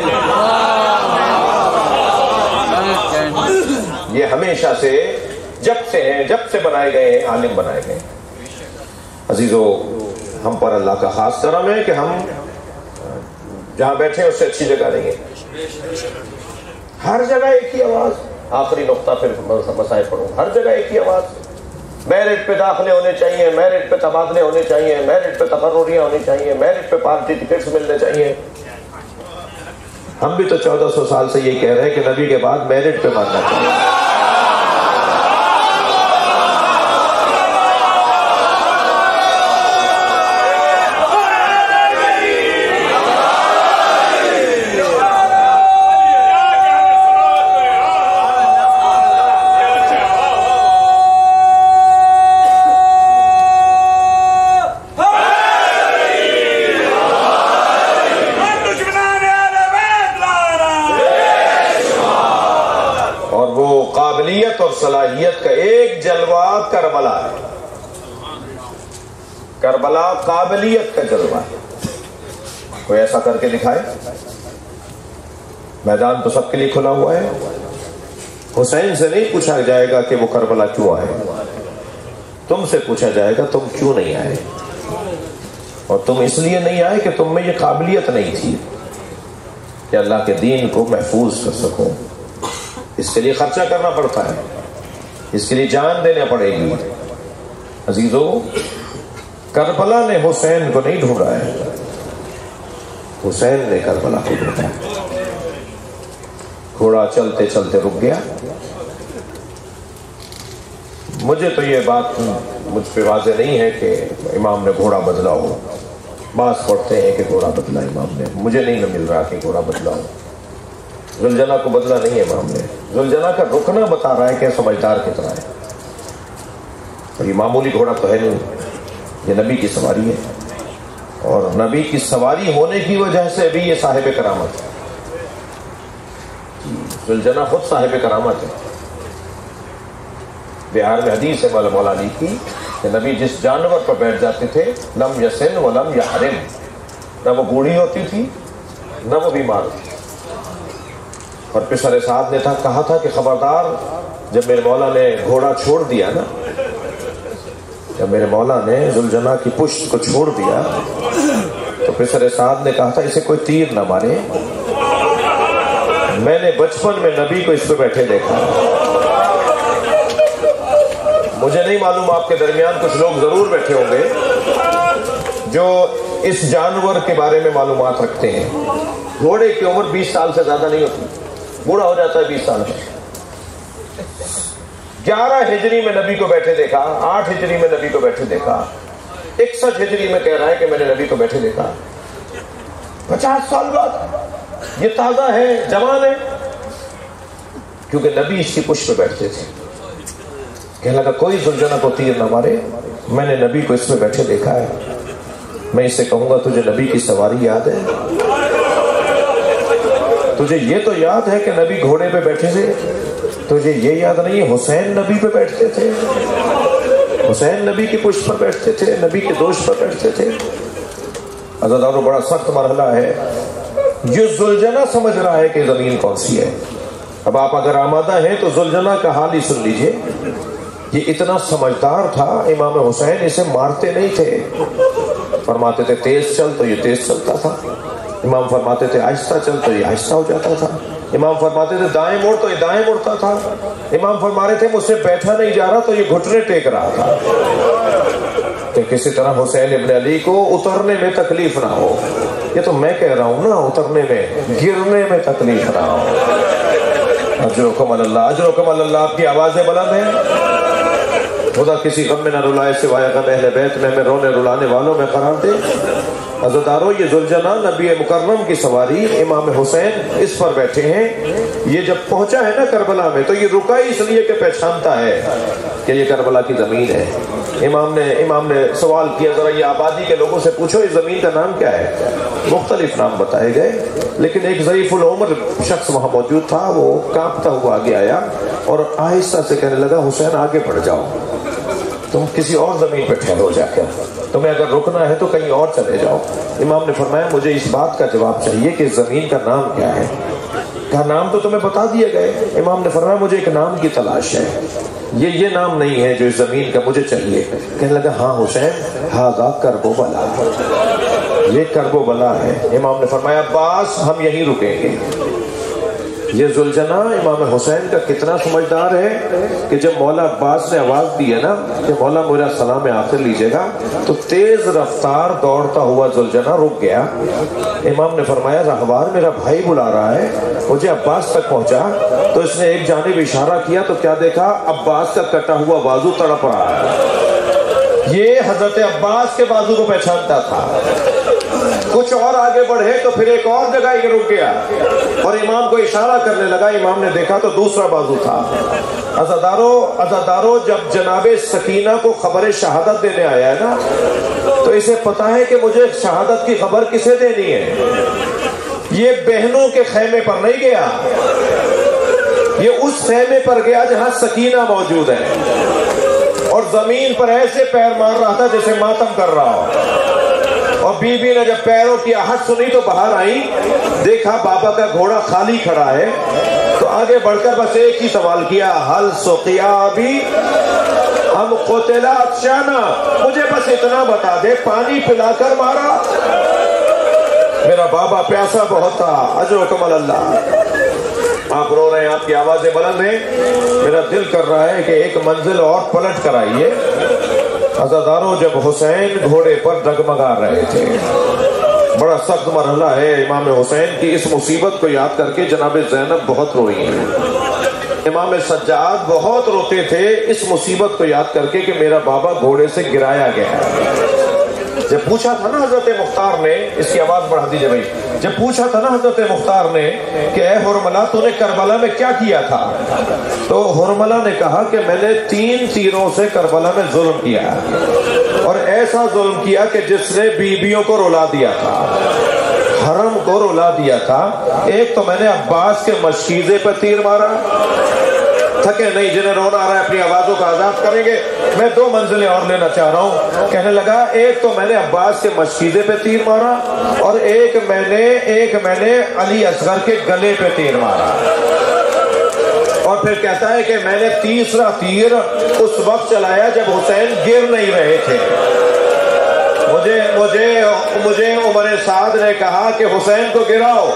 یہ ہمیشہ سے جب سے ہیں، جب سے بنائے گئے ہیں، عالم بنائے گئے عزیزو، ہم پر اللہ کا خاص کرم ہے کہ ہم جہاں بیٹھے ہیں، اس سے اچھی جگہ نہیں ہے۔ ہر جگہ ایک ہی آواز۔ آخری نقطہ پھر مسائل پڑھوں۔ ہر جگہ ایک ہی آواز۔ میرٹ پہ داخلے ہونے چاہیے میرٹ پہ تبادلے ہونے چاہیے میرٹ پہ تقرریاں ہونی چاہیے میرٹ پہ پارٹی ٹکٹس ملنے چاہیے ہم بھی تو چودہ سو سال سے یہ کہہ رہے ہیں کہ نبی کے بعد میرٹ پہ ماننا چاہیے صلاحیت کا ایک جلوہ کربلا ہے کربلا قابلیت کا جلوہ ہے۔ کوئی ایسا کر کے دکھائے؟ میدان تو سب کے لیے کھلا ہوا ہے۔ حسین سے نہیں پوچھا جائے گا کہ وہ کربلا کیوں آئے۔ تم سے پوچھا جائے گا تم کیوں نہیں آئے۔ اور تم اس لیے نہیں آئے کہ تم میں یہ قابلیت نہیں تھی کہ اللہ کے دین کو محفوظ کر سکو۔ اس کے لیے خرچہ کرنا پڑتا ہے۔ اس کے لیے جان دینا پڑے گی۔ عزیزو کربلا نے حسین کو نہیں ڈھونڈا ہے۔ حسین نے کربلا کو ڈھونڈا گھوڑا چلتے چلتے رک گیا۔ مجھے تو یہ بات مجھ پہ واضح نہیں ہے کہ امام نے گھوڑا بدلا ہو۔ بعض پڑھتے ہیں کہ گھوڑا بدلا امام نے۔ مجھے نہیں نہ مل رہا کہ گھوڑا بدلا ہو۔ زلجنا کو بدلا نہیں ہے امام نے۔ زلجنا کا رکنا بتا رہا ہے کہ سمجھدار کتنا ہے۔ اور یہ معمولی گھوڑا تو ہے نہیں۔ یہ نبی کی سواری ہے۔ اور نبی کی سواری ہونے کی وجہ سے بھی یہ صاحب کرامت ہے۔ جی، زلجنا خود صاحب کرامت ہے۔ بہار میں حدیث ہے مولا مولا علی کی کہ نبی جس جانور پر بیٹھ جاتے تھے، لم یسن و لم یا نہ وہ بوڑھی ہوتی تھی، نہ وہ بیمار ہوتی اور پسر سعد نے تھا، کہا تھا کہ خبردار، جب میرے مولا نے گھوڑا چھوڑ دیا نا جب میرے مولا نے زلجنا کی پشت کو چھوڑ دیا، تو پسر سعد نے کہا تھا، اسے کوئی تیر نہ مارے۔ میں نے بچپن میں نبی کو اس پہ بیٹھے دیکھا۔ مجھے نہیں معلوم آپ کے درمیان کچھ لوگ ضرور بیٹھے ہوں گے جو اس جانور کے بارے میں معلومات رکھتے ہیں۔ گھوڑے کی عمر بیس سال سے زیادہ نہیں ہوتی۔ بوڑھا ہو جاتا ہے بیس سال میں۔ گیارہ ہجری میں نبی کو بیٹھے دیکھا، آٹھ ہجری میں نبی کو بیٹھے دیکھا۔ اکسٹھ ہجری میں کہہ رہا ہے کہ میں نے نبی کو بیٹھے دیکھا۔ پچاس سال بعد یہ تازہ ہے، جوان ہے۔ کیونکہ نبی اس کی پشت پہ بیٹھتے تھے۔ کہنے لگا، کوئی زلجنا کو تیر نہ مارے۔ میں نے نبی کو اس میں بیٹھے دیکھا ہے۔ میں اسے کہوں گا، تجھے نبی کی سواری یاد ہے؟ تجھے یہ تو یاد ہے کہ نبی گھوڑے پہ بیٹھے تھے؟ تجھے یہ یاد نہیں، حسین نبی پہ بیٹھتے تھے۔ حسین نبی کی پشت پر بیٹھتے تھے، نبی کے دوست پر بیٹھتے تھے۔ عزدارو بڑا سخت مرحلہ ہے۔ جو زلجنہ سمجھ رہا ہے کہ زمین کون سی ہے۔ اب آپ اگر آمادہ ہیں تو زلجنہ کا حال ہی سن لیجیے۔ یہ اتنا سمجھدار تھا، امام حسین اسے مارتے نہیں تھے۔ فرماتے تھے، تیز چل تو یہ تیز چلتا تھا۔ امام فرماتے تھے، آہستہ چل تو یہ آہستہ ہو جاتا تھا۔ امام فرماتے تھے، دائیں موڑ تو یہ دائیں مڑتا تھا۔ امام فرما رہے تھے، مجھ سے بیٹھا نہیں جا رہا تو یہ گھٹنے ٹیک رہا تھا۔ کہ کسی طرح حسین ابن علی کو اترنے میں تکلیف نہ ہو۔ یہ تو میں کہہ رہا ہوں نا، اترنے میں، گرنے میں تکلیف نہ ہو۔ اجر و کمل اللہ، اجر و کمل اللہ، آپ کی آوازیں بلند ہیں۔ خدا کسی غم میں نہ رلائے سوائے غم اہل بیت میں ہمیں رونے رلانے والوں میں قرار دے۔ عزدارو یہ ذوالجنا نبی مکرم کی سواری امام حسین اس پر بیٹھے ہیں۔ یہ جب پہنچا ہے نا کربلا میں، تو یہ رکا ہی اس لیے کہ پہچانتا ہے کہ یہ کربلا کی زمین ہے۔ امام نے امام نے سوال کیا، ذرا یہ آبادی کے لوگوں سے پوچھو، اس زمین کا نام کیا ہے؟ مختلف نام بتائے گئے، لیکن ایک ضعیف العمر شخص وہاں موجود تھا، وہ کانپتا ہوا آگے آیا اور آہستہ سے کہنے لگا، حسین آگے بڑھ جاؤ۔ تم کسی اور زمین پہ ٹھہرو جا کر۔ تمہیں اگر رکنا ہے تو کہیں اور چلے جاؤ۔ امام نے فرمایا، مجھے اس بات کا جواب چاہیے کہ زمین کا نام کیا ہے۔ کہا نام تو تمہیں بتا دیے گئے امام نے فرمایا، مجھے ایک نام کی تلاش ہے۔ یہ یہ نام نہیں ہے جو اس زمین کا مجھے چاہیے۔ کہنے لگا ہاں حسین ہاں کربو بلا۔ یہ کربو بلا ہے۔ امام نے فرمایا باس ہم یہیں رکیں گے۔ یہ زلجنا امام حسین کا کتنا سمجھدار ہے کہ جب مولا عباس نے آواز دی ہے نا کہ مولا میرا سلام آخر لیجیے گا، تو تیز رفتار دوڑتا ہوا زلجنا رک گیا۔ امام نے فرمایا، رہوار میرا بھائی بلا رہا ہے، مجھے عباس تک پہنچا۔ تو اس نے ایک جانب اشارہ کیا، تو کیا دیکھا؟ عباس کا کٹا ہوا بازو تڑپ رہا ہے۔ یہ حضرت عباس کے بازو کو پہچانتا تھا۔ کچھ اور آگے بڑھے تو پھر ایک اور جگہ یہ رک گیا۔ اور امام کو اشارہ کرنے لگا، امام نے دیکھا تو دوسرا بازو تھا۔ ازادارو ازادارو جب جناب سکینہ کو خبر شہادت دینے آیا ہے نا، تو اسے پتا ہے کہ مجھے شہادت کی خبر کسے دینی ہے۔ یہ بہنوں کے خیمے پر نہیں گیا۔ یہ اس خیمے پر گیا جہاں سکینہ موجود ہے۔ اور زمین پر ایسے پیر مار رہا تھا جیسے ماتم کر رہا ہو۔ اور بی بی نے جب پیروں کی آہٹ سنی تو باہر آئی دیکھا بابا کا گھوڑا خالی کھڑا ہے، تو آگے بڑھ کر بس ایک ہی سوال کیا حل سوکیا بھی ہم قتلا شانا مجھے بس اتنا بتا دے، پانی پلا کر مارا۔ میرا بابا پیاسا بہت تھا، اجر کمل اللہ۔ آپ رو رہے ہیں، آپ کی آوازیں بلند ہیں۔ میرا دل کر رہا ہے کہ ایک منزل اور پلٹ کر آئیے۔ عزاداروں جب حسین گھوڑے پر ڈگمگا رہے تھے۔ بڑا سخت مرحلہ ہے امام حسین کی اس مصیبت کو یاد کر کے جناب زینب بہت روئی ہیں۔ امام سجاد بہت روتے تھے اس مصیبت کو یاد کر کے کہ میرا بابا گھوڑے سے گرایا گیا۔ جب پوچھا تھا نا حضرت مختار نے، اس کی آواز بڑھا دیجیے بھائی۔ جب پوچھا تھا نا حضرت مختار نے کہ اے حرملہ تو نے کربلا میں کیا کیا تھا؟ تو حرملہ نے کہا کہ میں نے تین تیروں سے کربلا میں ظلم کیا۔ اور ایسا ظلم کیا کہ جس نے بیبیوں کو رولا دیا تھا۔ حرم کو رولا دیا تھا۔ ایک تو میں نے عباس کے مشکیزے پر تیر مارا۔ تھکے نہیں جنہیں رونا آ رہا ہے اپنی آوازوں کا آزاد کریں گے۔ میں دو منزلیں اور لینا چاہ رہا ہوں۔ کہنے لگا، ایک تو میں نے عباس کے مشکیزے پہ تیر مارا اور ایک میں نے، ایک میں نے علی اصغر کے گلے پہ تیر مارا۔ اور پھر کہتا ہے کہ میں نے تیسرا تیر اس وقت چلایا جب حسین گر نہیں رہے تھے۔ مجھے مجھے مجھے عمر سعد نے کہا کہ حسین کو گراؤ۔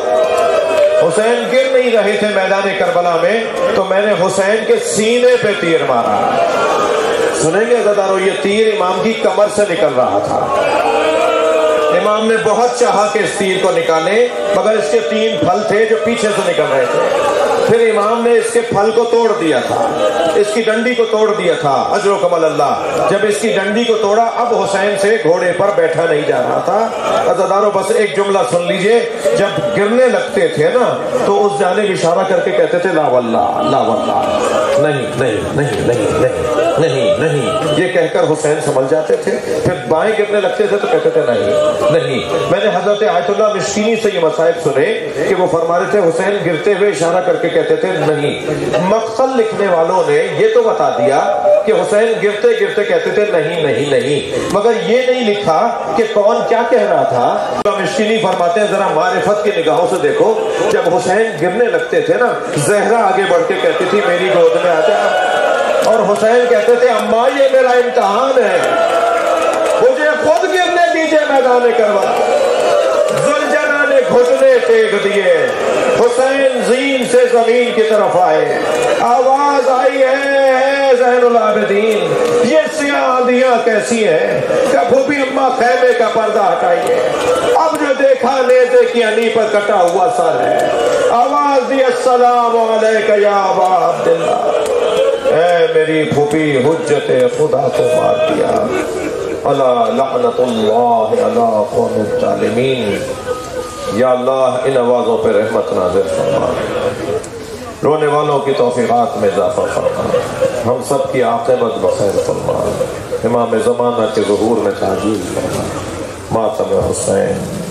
حسین گر نہیں رہے تھے میدان کربلا میں، تو میں نے حسین کے سینے پہ تیر مارا۔ سنیں گے زدارو، یہ تیر امام کی کمر سے نکل رہا تھا۔ امام نے بہت چاہا کہ اس تیر کو نکالے، مگر اس کے تین پھل تھے جو پیچھے سے نکل رہے تھے۔ پھر امام نے اس کے پھل کو توڑ دیا تھا، اس کی ڈنڈی کو توڑ دیا تھا، اجر و کمل اللہ۔ جب اس کی ڈنڈی کو توڑا، اب حسین سے گھوڑے پر بیٹھا نہیں جا رہا تھا۔ عزدارو بس ایک جملہ سن لیجیے۔ جب گرنے لگتے تھے نا، تو اس جانب اشارہ کر کے کہتے تھے، لا واللہ لا واللہ۔ نہیں نہیں نہیں نہیں نہیں۔ نہیں نہیں. یہ کہہ کر حسین سمجھ جاتے تھے، پھر بائیں گرنے لگتے تھے تو کہتے تھے نہیں نہیں. میں نے حضرت آیت اللہ مشکینی سے یہ مسائب سنے کہ وہ فرما رہے تھے، حسین گرتے ہوئے اشارہ کر کے کہتے تھے نہیں. مقصد لکھنے والوں نے یہ تو بتا دیا کہ حسین گرتے گرتے کہتے تھے نہیں نہیں نہیں. مگر یہ نہیں لکھا کہ کون کیا کہہ رہا تھا. مشکینی فرماتے ہیں، ذرا معرفت کی نگاہوں سے دیکھو. جب حسین گرنے لگتے تھے نا زہرا آگے بڑھ کے کہتی تھی، میری گود میں آ جا. اور حسین کہتے تھے اماں یہ میرا امتحان ہے۔ مجھے خود گرنے دیجیے میدان کروا زلجنا نے گھٹنے ٹیک دیے۔ حسین زین سے زمین کی طرف آئے۔ آواز آئی ہے زین العابدین، یہ سیاہ آندیاں کیسی ہیں کہ بھوپی اماں خیمے کا پردہ ہٹائیے اب جو دیکھا، نیزے کی انی پر کٹا ہوا سر ہے۔ آواز دی، السلام علیکہ یا ابا عبداللہ۔ اے میری پھوپی حجت خدا کو مار دیا۔ اللہ لعنت اللہ اللہ قوم الظالمین۔ یا اللہ، ان آوازوں پہ رحمت نازل فرما۔ رونے والوں کی توفیقات میں اضافہ فرما۔ ہم سب کی عاقبت بخیر فرما۔ امام زمانہ کے ظہور میں تعجیل فرما۔ ماتم حسین۔